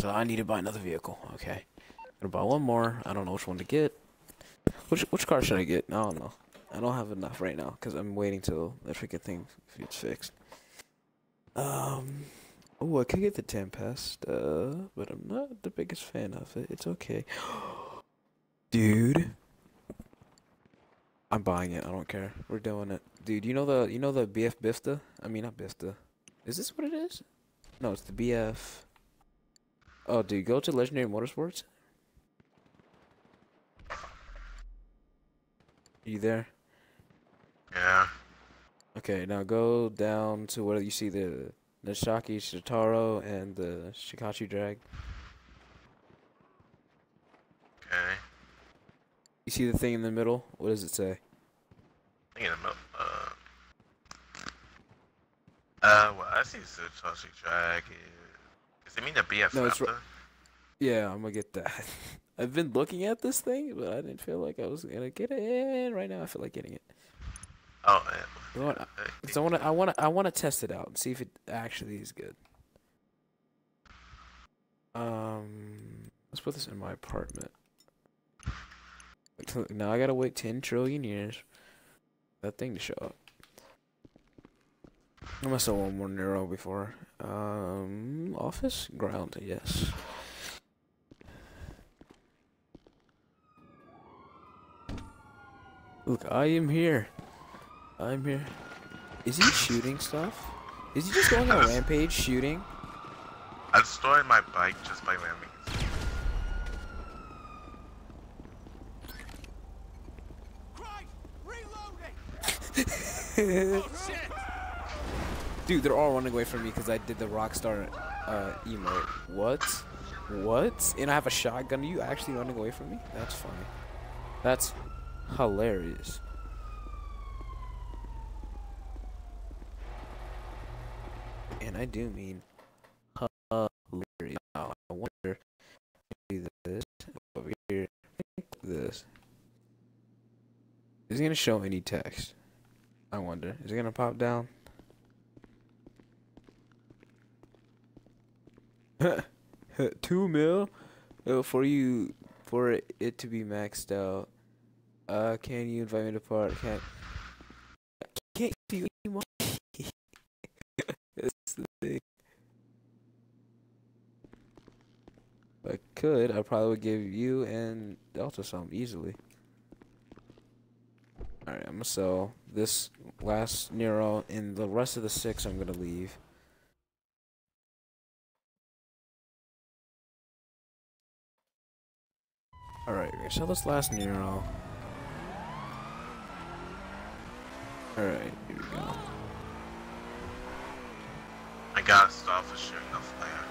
So I need to buy another vehicle. Okay. I'm Gonna buy one more. I don't know which one to get. Which which car should I get? I don't know. I don't have enough right now because I'm waiting till the freaking thing gets fixed. Um. Oh, I could get the Tempest, uh, but I'm not the biggest fan of it. It's okay. Dude. I'm buying it. I don't care. We're doing it. Dude, you know the you know the BF Bifta? I mean not Bifta. Is this what it is? No, it's the BF. Oh, dude, go to Legendary Motorsports. you there? Yeah. Okay, now go down to where you see the Nagasaki Shotaro and the Hakuchou drag. Okay. You see the thing in the middle? What does it say? I think in the middle. Uh. Uh. Well, I see the Chelsea drag. Does it mean the BF No, it's? Yeah, I'm gonna get that. I've been looking at this thing, but I didn't feel like I was gonna get it. And right now, I feel like getting it. Oh, uh, You know what? So I wanna, I wanna, I wanna test it out and see if it actually is good. Um, let's put this in my apartment. Now I gotta wait ten trillion years for that thing to show up. I must have one more Nero before. Um, office ground, yes. Look, I am here. I'm here. Is he shooting stuff? Is he just going on a rampage shooting? I destroyed my bike just by landing. Christ! Dude, they're all running away from me because I did the Rockstar uh, emote. What? What? And I have a shotgun. Are you actually running away from me? That's funny. That's hilarious. And I do mean hilarious. Now, I wonder this over here, this. Is it gonna show any text? I wonder. Is it gonna pop down? Two mil for you for it to be maxed out. Uh, can you invite me to part? Can't. Can't you any money. That's the thing. If I could, I probably would give you and Delta some easily. Alright, I'm gonna sell this last Nero and the rest of the six I'm gonna leave. Alright, we're gonna sell this last Nero. Alright, here we go. I gotta stop for shooting the flare.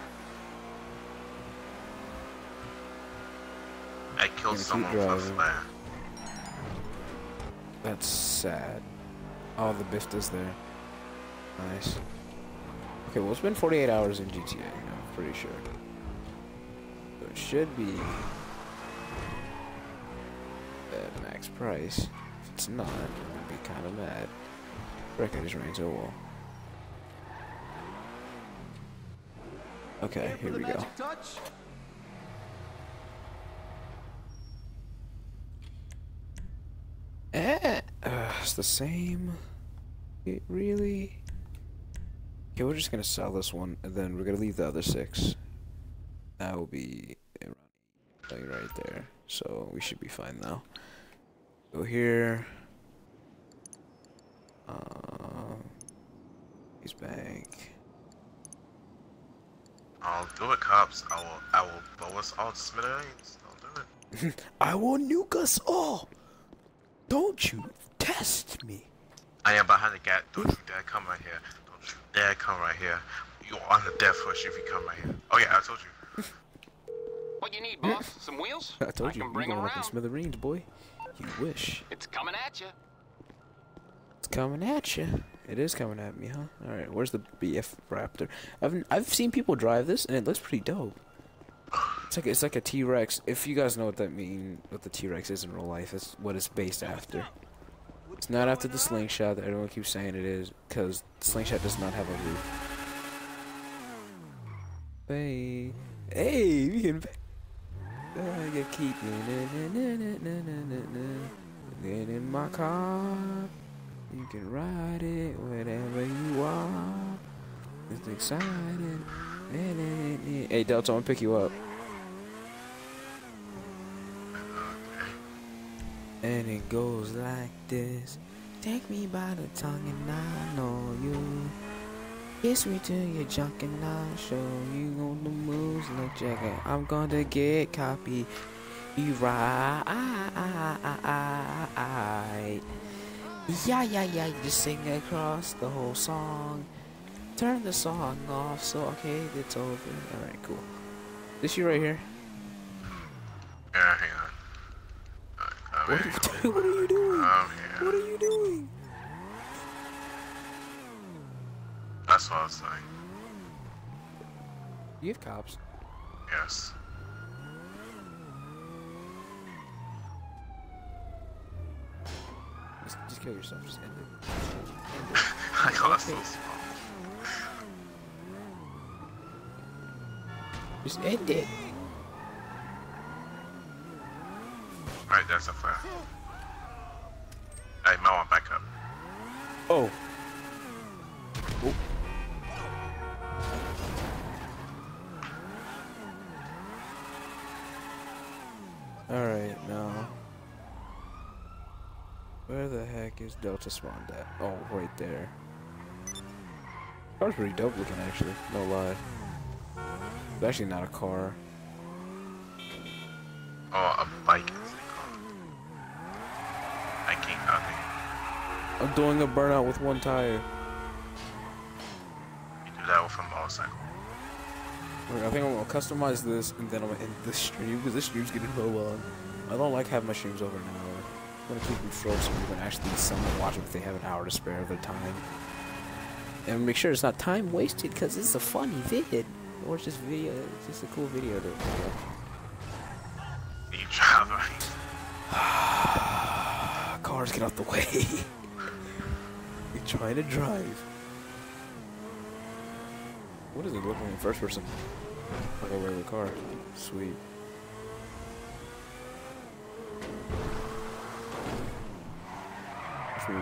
I killed Gonna someone with a flare. That's sad. Oh, the Bifta's there. Nice. Okay, well, it's been 48 hours in GTA, I'm pretty sure. So it should be at max price. If it's not, I'd be kind of mad. I Reckon just ran into oh a wall. Okay, here we go. touch? Eh, uh, it's the same. It really? Okay, we're just gonna sell this one, and then we're gonna leave the other six. That will be around right there. So we should be fine now. Go here. Uh, he's back. I'll do it, cops. I will. I will blow us all to smithereens. I'll do it. I will nuke us all. Don't you test me. I am behind the gate. Don't you dare come right here. Don't you dare come right here. You're on the death wish if you come right here. Oh yeah, I told you. What you need, boss? Some wheels? I told you, can you bring 'em going up in around. smithereens, boy. You wish. It's coming at you. It's coming at you. It is coming at me, huh? All right, where's the BF Raptor? I've I've seen people drive this, and it looks pretty dope. It's like it's like a T Rex. If you guys know what that mean, what the T Rex is in real life, it's what it's based after. It's not after the slingshot that everyone keeps saying it is, because slingshot does not have a roof. Hey, hey, we can. I get keep Get in my car. You can ride it wherever you are. It's exciting. Hey Delta, I'm gonna pick you up. And it goes like this. Take me by the tongue and I know you. Kiss me to your junk and I'll show you on the moves like Jagger. I'm gonna get copy. You right. Yeah, yeah, yeah. Just sing across the whole song. Turn the song off so okay, it's over. Alright, cool. This you right here. Yeah, hang on. What are you doing? What are you doing? Oh, I'm. What are you doing? That's what I was saying. You have cops. Yes. Just, just kill yourself. Just end it. I got so small. Just end it. Is Delta spawned at? Oh, right there. Car's pretty dope looking, actually. No lie. It's actually not a car. Oh, a bike called? Biking, okay. I'm doing a burnout with one tire. You do that with a motorcycle. I think I'm gonna customize this and then I'm gonna end this stream because this stream's getting so long. I don't like having my streams over hour. I'm gonna keep them short so people can actually someone watch them if they have an hour to spare of their time. And make sure it's not time wasted because it's a funny vid. Or it's just video, it's just a cool video to You drive right. Cars, get out the way. You're trying to drive. What does it look like in first person? Like a regular car. Sweet.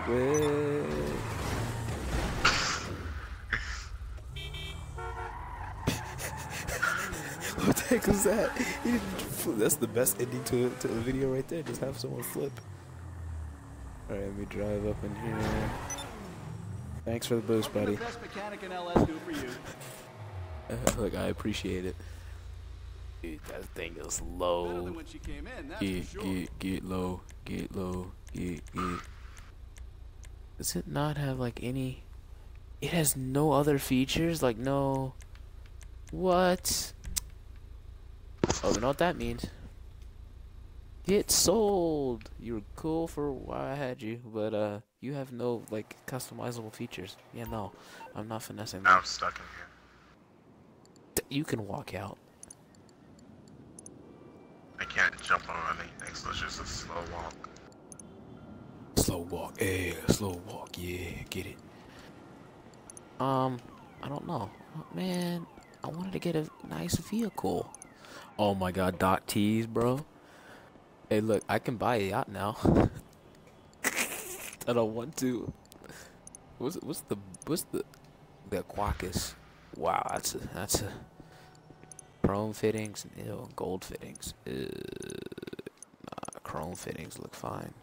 stupid. what the heck was that? That's the best ending to, to a video right there. Just have someone flip. Alright, let me drive up in here. Thanks for the boost, buddy. Uh, look, I appreciate it. Dude, that thing is low. Get, get, get low, get low, get, get. Does it not have like any? It has no other features. Like no. What? Oh, you know what that means? Get sold. You were cool for why I had you, but uh, you have no like customizable features. Yeah, no, I'm not finessing Now that. I'm stuck in here. D- You can walk out. I can't jump on anything, so it's just a slow walk. Slow walk, eh? Slow walk, yeah, get it. Um, I don't know, Uh, man. I wanted to get a nice vehicle. Oh my God, dot T's, bro. Hey, look, I can buy a yacht now. I don't want to. What's what's the what's the the Quackus? Wow, that's a that's a chrome fittings, ew, gold fittings. Ew, nah, chrome fittings look fine.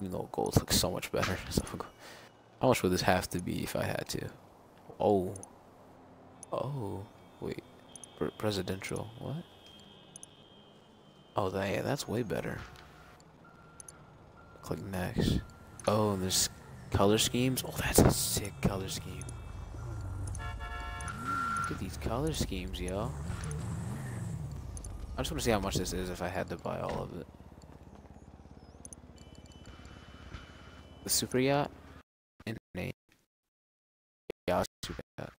You know, gold looks so much better. So, how much would this have to be if I had to? Oh, oh, wait, Pre- presidential. What? Oh, that that's way better. Click next. Oh, there's color schemes. Oh, that's a sick color scheme. Look at these color schemes, yo. I just want to see how much this is if I had to buy all of it. The super yacht and name. Yeah, super yacht.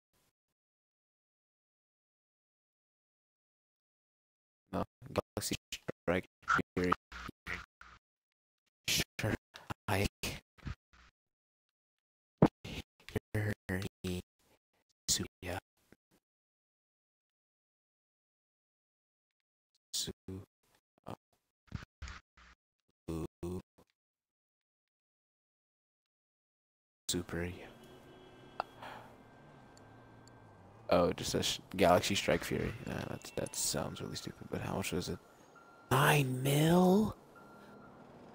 No, Galaxy Strike Fury. Sure, I Super. Oh, just says Galaxy Strike Fury. Nah, that's, that sounds really stupid, but how much was it? Nine mil?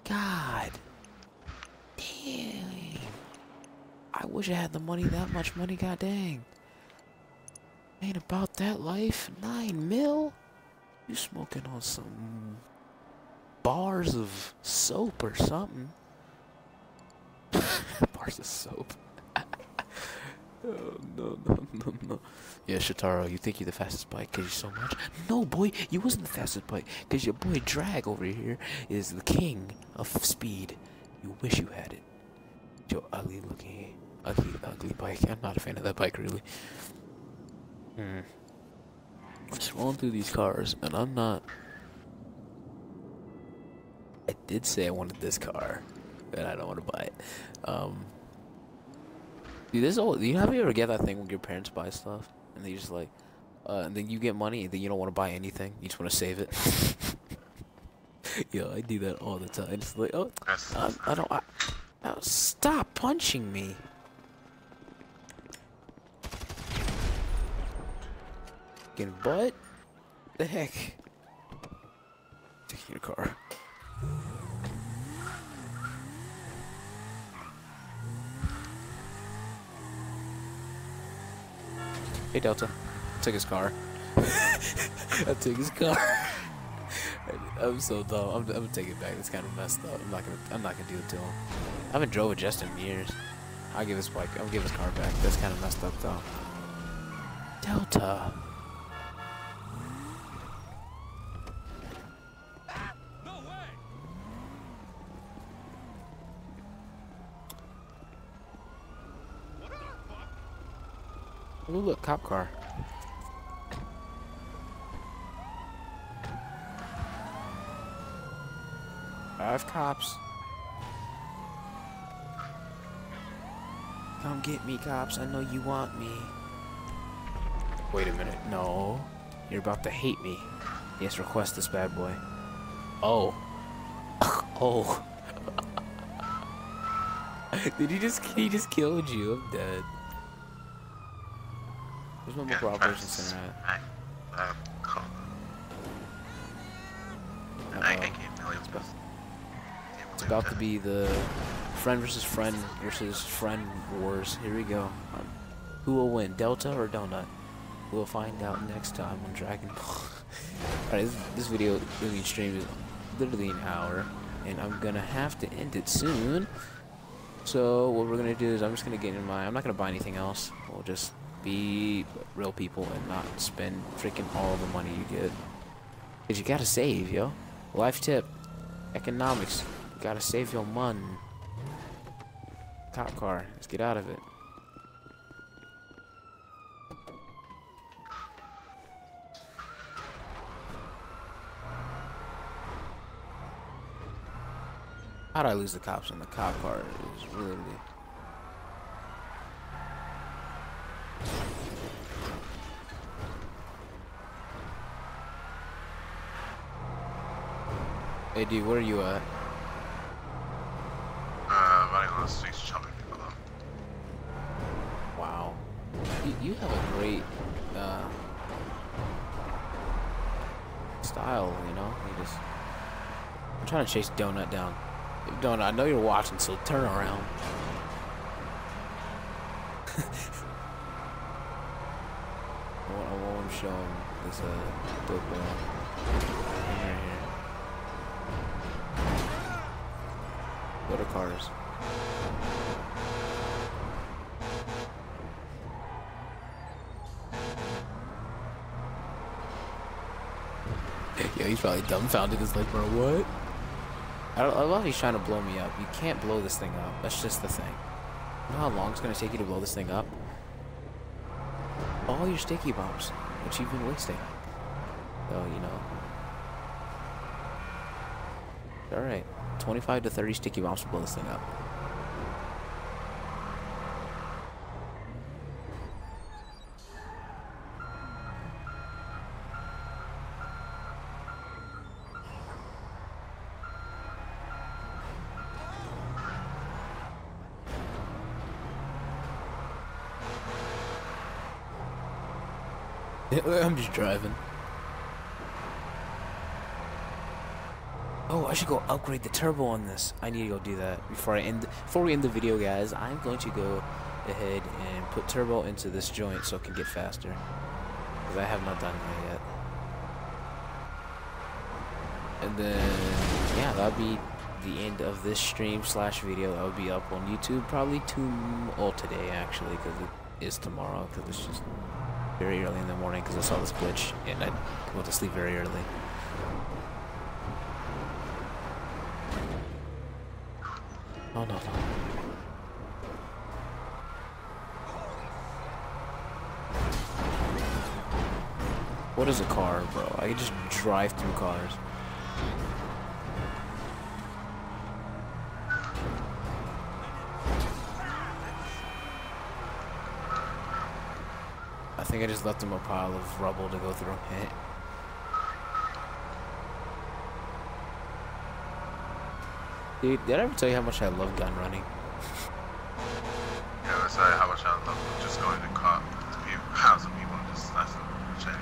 God. Damn. I wish I had the money, that much money, god dang. Ain't about that life. Nine mil? You smoking on some bars of soap or something. Bars of soap. oh, no, no, no, no. Yeah, Shotaro, you think you're the fastest bike because you're so much? No, boy, you wasn't the fastest bike because your boy Drag over here is the king of speed. You wish you had it. Your ugly looking, ugly, ugly bike. I'm not a fan of that bike, really. Hmm. Just rolling through these cars, and I'm not. I did say I wanted this car, and I don't want to buy it. Um, dude, this. You have you ever get that thing when your parents buy stuff, and they just like, uh, and then you get money, and then you don't want to buy anything. You just want to save it. Yo, I do that all the time. It's like, oh, I, I don't. I, stop punching me. Fucking butt. The heck. Taking your car. Hey Delta, I took his car. I took his car. I'm so dumb. I'm, I'm gonna take it back. It's kind of messed up. I'm not gonna. I'm not gonna do it to him. I haven't drove it just in years. I'll give his bike. I'll give his car back. That's kind of messed up though. Delta. Oh, look, cop car. Five cops. Come get me, cops. I know you want me. Wait a minute. No. You're about to hate me. Yes, request this bad boy. Oh. oh. Did he just he just killed you? I'm dead. Where's Mobile Operations Center at? Uh, um, call. Oh, I, I can't really it's about, to be the friend versus friend versus friend wars. Here we go. Um, who will win, Delta or Donut? We'll find out next time on Dragon Ball. Alright, this, this video will be is literally an hour, and I'm gonna have to end it soon. So what we're gonna do is I'm just gonna get in my. I'm not gonna buy anything else. We'll just be real people and not spend freaking all the money you get. Cause you gotta save, yo. Life tip: economics. You gotta save your money. Cop car. Let's get out of it. How'd I lose the cops on the cop car? Really. Hey dude, where are you at? Uh, running on the streets, chopping people up. Wow. You, you have a great uh, style, you know? You just. I'm trying to chase Donut down. Donut, I know you're watching, so turn around. I want, I want to show him this uh, dope boy. Right here. Go to cars. Yeah, he's probably dumbfounded. He's like, bro, what? I, don't, I love he's trying to blow me up. You can't blow this thing up. That's just the thing. You know how long it's gonna take you to blow this thing up? All your sticky bombs, which you've been wasting. So you know. All right, 25 to 30 sticky bombs to blow this thing up. I'm just driving. Oh, I should go upgrade the turbo on this. I need to go do that before I end. Before we end the video, guys, I'm going to go ahead and put turbo into this joint so it can get faster. Because I have not done that yet. And then, yeah, that'll be the end of this stream slash video. That will be up on YouTube probably to well today actually, because it is tomorrow. Because it's just very early in the morning because I saw this glitch and I went to sleep very early. Oh no. What is a car, bro? I can just drive through cars. I think I just left him a pile of rubble to go through. Dude, did I ever tell you how much I love gun running? Yeah, that's uh, how much I love just going to cop to people, house of people and just that's chatting.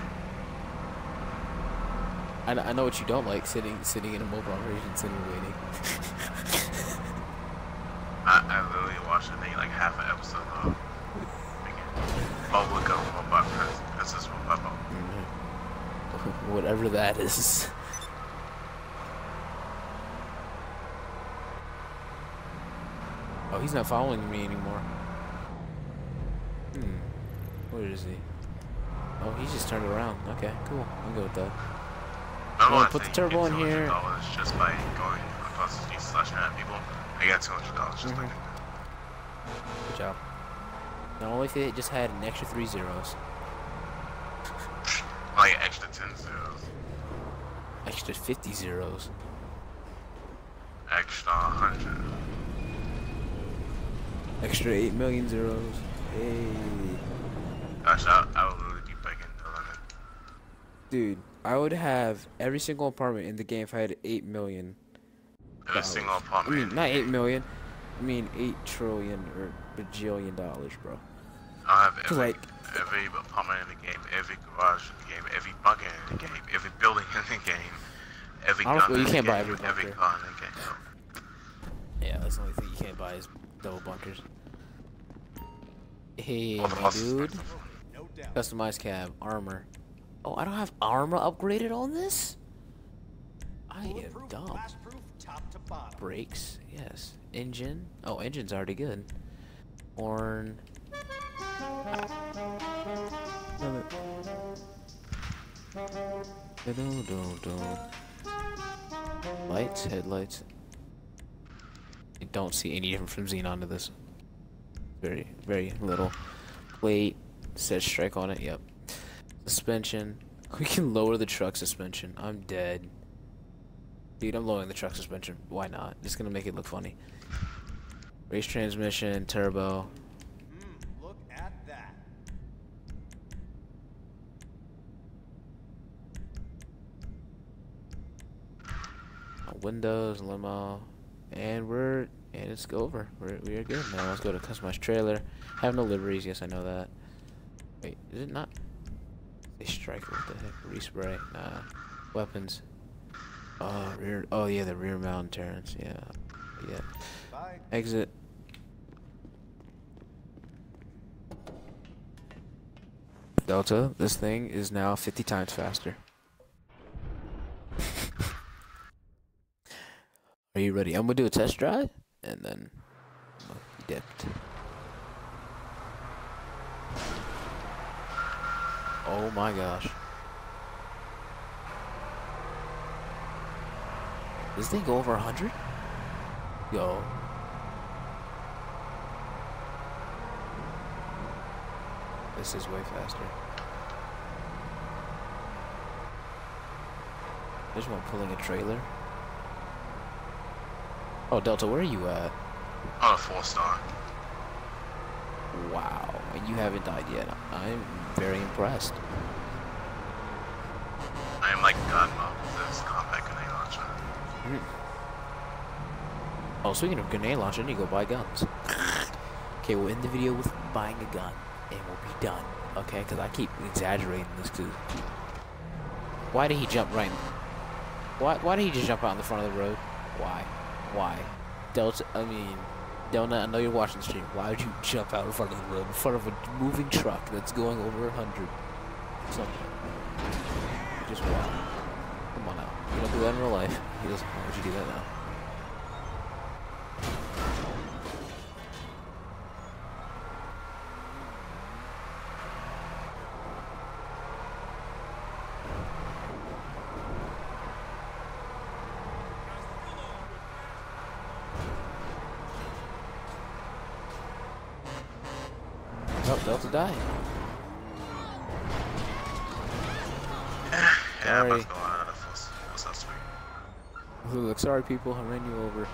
I, I know what you don't like, sitting sitting in a mobile version, sitting waiting. I, I literally watched I think like half an episode of Mobile Gun Robot Press. This is what Whatever that is. Oh, he's not following me anymore. Hmm. Where is he? Oh, he just turned around. Okay, cool. I'm good with that. I Well, wanna put the turbo in here. $200 just by going across the street slashing at people. I got two hundred dollars just Mhm. like that. Good job. Not only if it just had an extra three zeros, Like extra ten zeros, extra 50 zeros. extra hundred. Extra 8 million zeros. Hey. Gosh, I, I would really be begging the limit. Dude, I would have every single apartment in the game if I had 8 million. A single apartment? I mean, not 8 million. I mean 8 trillion or bajillion dollars, bro. I have every, like- every apartment in the game, every garage in the game, every bunker in the game, every building in the game, every gun you in can't the buy game, every every car in the game. Yeah, that's the only thing you can't buy is double bunkers. Hey, my dude. No doubt. Customized cab, armor. Oh, I don't have armor upgraded on this? I am Bulletproof, dumb. blast-proof, top to bottom. Brakes, yes. Engine. Oh, engine's already good. Horn. Lights, headlights. I don't see any different from Xenon to this. Very, very little. Plate, says strike on it, yep. Suspension. We can lower the truck suspension. I'm dead. Dude, I'm lowering the truck suspension. Why not? Just gonna make it look funny. Race transmission, turbo. Hmm, look at that. Windows, limo, and we're and it's over. We're we are good now. Let's go to customize trailer. Have no liveries. Yes, I know that. Wait, is it not? They strike. What the heck? Respray. Nah. Weapons. Oh, rear. Oh yeah, the rear mount turrets. Yeah. Yeah. Bye. Exit. Delta, this thing is now 50 times faster. Are you ready? I'm gonna do a test drive and then I'm dipped. Oh my gosh. Does thing go over 100? Yo. This is way faster. There's one pulling a trailer. Oh, Delta, where are you at? On a four star. Wow, and you haven't died yet. I'm very impressed. I am like God mode with this combat grenade launcher. Hmm. Oh, speaking of grenade launcher, I need to go buy guns. okay, we'll end the video with buying a gun, and we'll be done. Okay, because I keep exaggerating this too. Why did he jump right? Why? Why did he just jump out in the front of the road? Why? Why? Delta. I mean, Delta. I know you're watching the stream. Why would you jump out in front of the road, in front of a moving truck that's going over hundred? Something. Just walk. Come on now. You don't do that in real life. He doesn't. Why would you do that now? Oh, Delta died. Yeah, I'm about Sorry. to go on another full, full star speed. Look, sorry people, I ran you over. It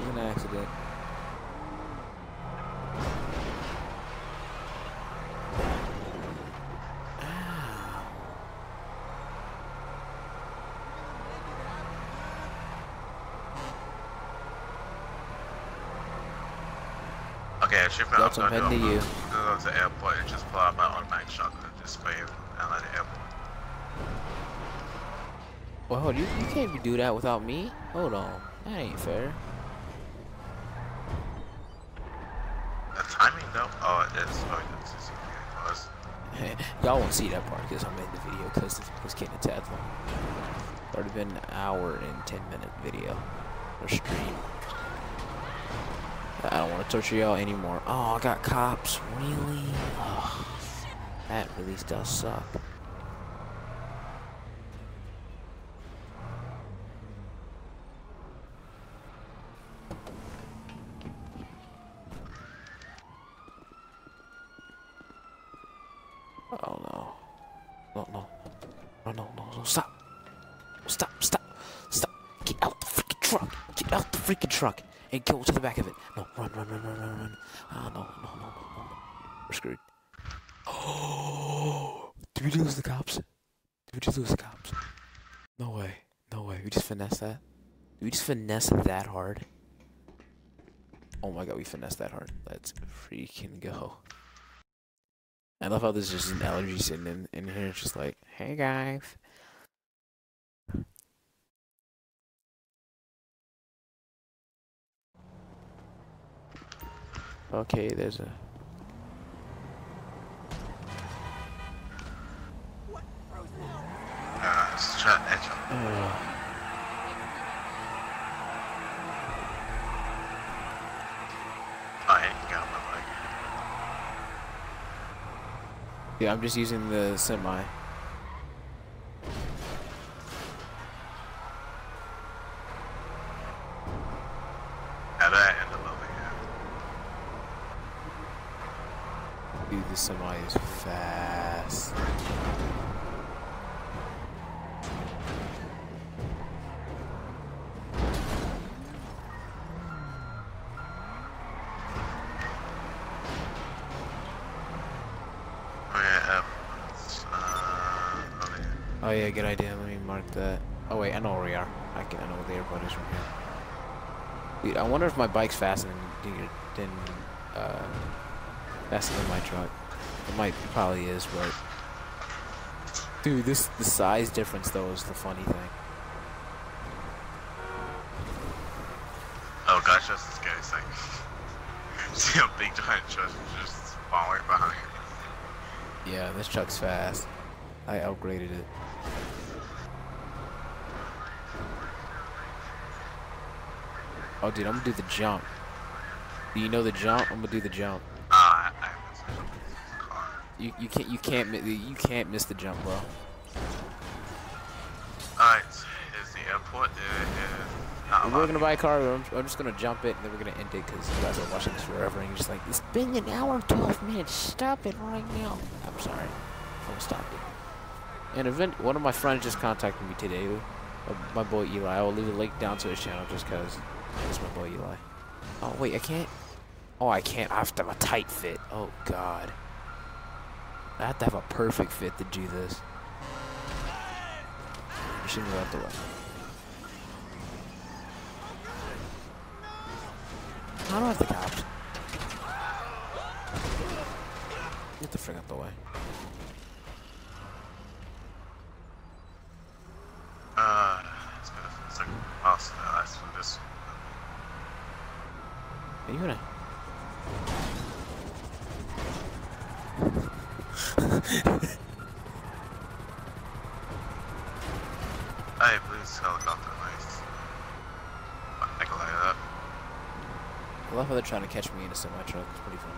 was an accident. Okay, I should I'm heading to you. I'm go to the airport and just pull out my automatic shotgun and just spray it out at the airport. Well, you, you can't do that without me. Hold on. That ain't fair. The timing though? Oh, it is. Oh, it's, it's, oh, Y'all won't see that part because I'm in the video because it was getting a tad long. It's already been an hour and 10 minute video or stream. I don't want to torture y'all anymore. Oh, I got cops. Really? Oh, that really does suck. Oh, did we lose the cops? Did we just lose the cops? No way. No way. We just finesse that? Did we just finesse that hard? Oh my god, we finessed that hard. Let's freaking go. I love how there's just an Elegy sitting in, in here. It's just like, hey guys. Okay, there's a up. I yeah, I'm just using the semi. At that end of level, yeah. Dude, the semi is fast. Yeah. Good idea. Let me mark that. Oh wait, I know where we are. I can. I know where the airport is from here. Dude, I wonder if my bike's faster than than uh, faster than my truck. It might it probably is, but dude, this the size difference though is the funny thing. Oh gosh, that's a scary sight. See a big giant truck just falling behind. Yeah, this truck's fast. I upgraded it. Oh, dude, I'm gonna do the jump. Do you know the jump? I'm gonna do the jump. Ah, I, I haven't switched up this car. You you can't you can't you can't miss the jump, bro. Alright, is the airport? It is not If allowed we're gonna buy a car. I'm, I'm just gonna jump it and then we're gonna end it because you guys are watching this forever and you're just like, it's been an hour and 12 minutes. Stop it right now. I'm sorry. Don't stop it. And event, one of my friends just contacted me today. uh, My boy Eli. I will leave a link down to his channel just because it's my boy Eli. Oh wait, I can't. Oh, I can't. I have to have a tight fit. Oh God. I have to have a perfect fit to do this. You should move out the way. I don't have the cops? Get the frick out the way. Uh, it's been a second. Oh, so that's from this. Are you gonna? Hey, please, helicopter, nice. I can light it up. I love how they're trying to catch me in a semi truck. It's pretty funny.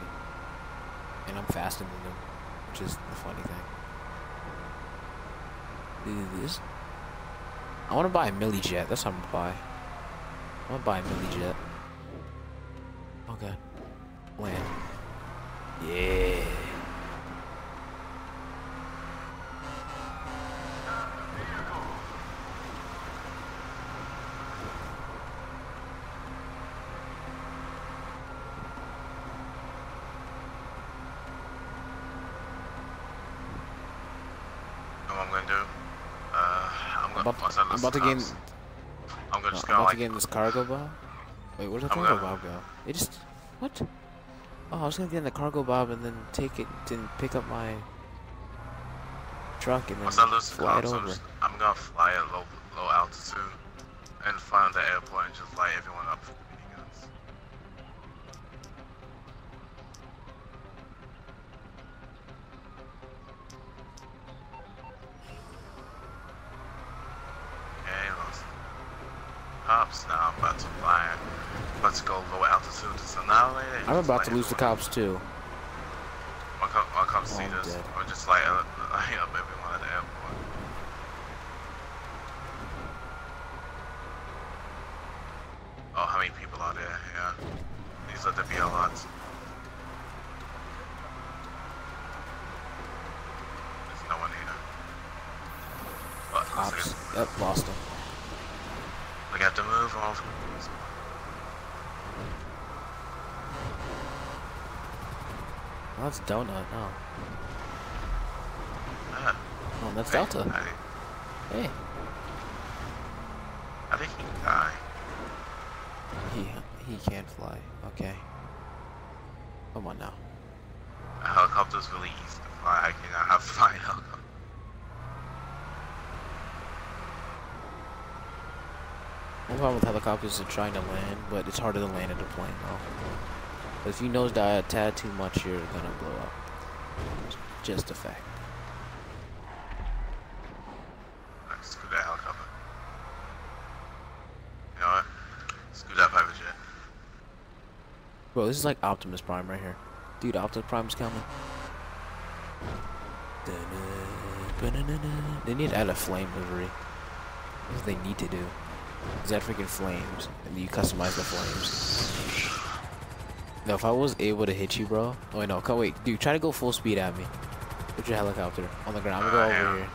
And I'm faster than them, which is the funny thing. This. I want to buy a Miljet. That's what I'm gonna buy. I want to buy a Miljet. Okay. Land. Yeah. know what I'm gonna do? Uh, I'm I'm gonna. about, once I I'm about to get. I'm gonna just I'm go about like. to get in this Cargobob. Wait, where did the I'm cargo gonna- bob go? It just what? Oh, I was gonna get in the Cargobob and then take it, and pick up my truck and then Once I lose the fly it cops, I'm, over. just, I'm gonna fly at low low altitude and find the airport and just light everyone up with miniguns. Okay, lost cops. Now I'm about to fly. About to go low altitude to annihilate it. and I'm just about to lose the cops too. I'll come, I'll come see oh, I'm this. dead. Or just light, up- light up everyone at the airport. Oh, how many people are there? Yeah. These are the BLOts. There's no one here. Like Cops. Yep, lost them. We got to move off. That's Donut. No, Ah, oh, that's hey, Delta. I, Hey, I think he can die. he he can't fly. Okay. Come on now. A helicopter's really easy to fly. I cannot have to fly a helicopter. One problem with helicopters is trying to land, but it's harder to land in a plane though. Cause if you nose dive a tad too much, you're gonna blow up. It's Just a fact. Scoot that helicopter. You know what? Scoot that private jet. Bro, this is like Optimus Prime right here. Dude, Optimus Prime's coming. They need to add a flame livery. That's what they need to do. Is that freaking flames? And you customize the flames. No, if I was able to hit you, bro. Oh wait, no, come wait, dude. Try to go full speed at me. Put your helicopter on the ground. I'm gonna Uh, go over here.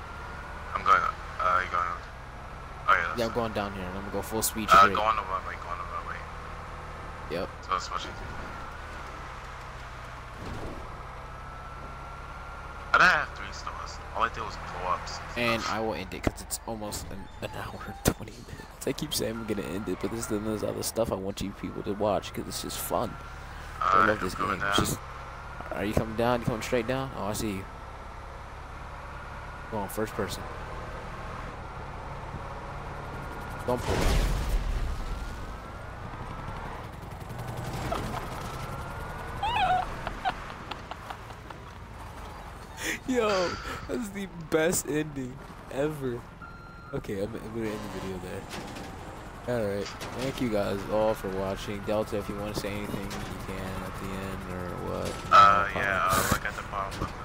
I'm going. Uh, you going? Oh yeah. That's Yeah, I'm going down here. I'm gonna go full speed Uh, straight. go on the runway. Go on the runway. Yep. So it's much easier. I didn't have three stars. All I did was blow up. And. I will end it because it's almost an, an hour and 20 minutes. I keep saying I'm gonna end it, but there's then there's other stuff I want you people to watch because it's just fun. I love this game. Just, are you coming down? You coming straight down? Oh, I see you. Go on, first person. Don't pull it. Yo, that's the best ending ever. Okay, I'm, I'm gonna end the video there. Alright, thank you guys all for watching. Delta, if you want to say anything, you can at the end or what. Uh, yeah, uh, look at the bottom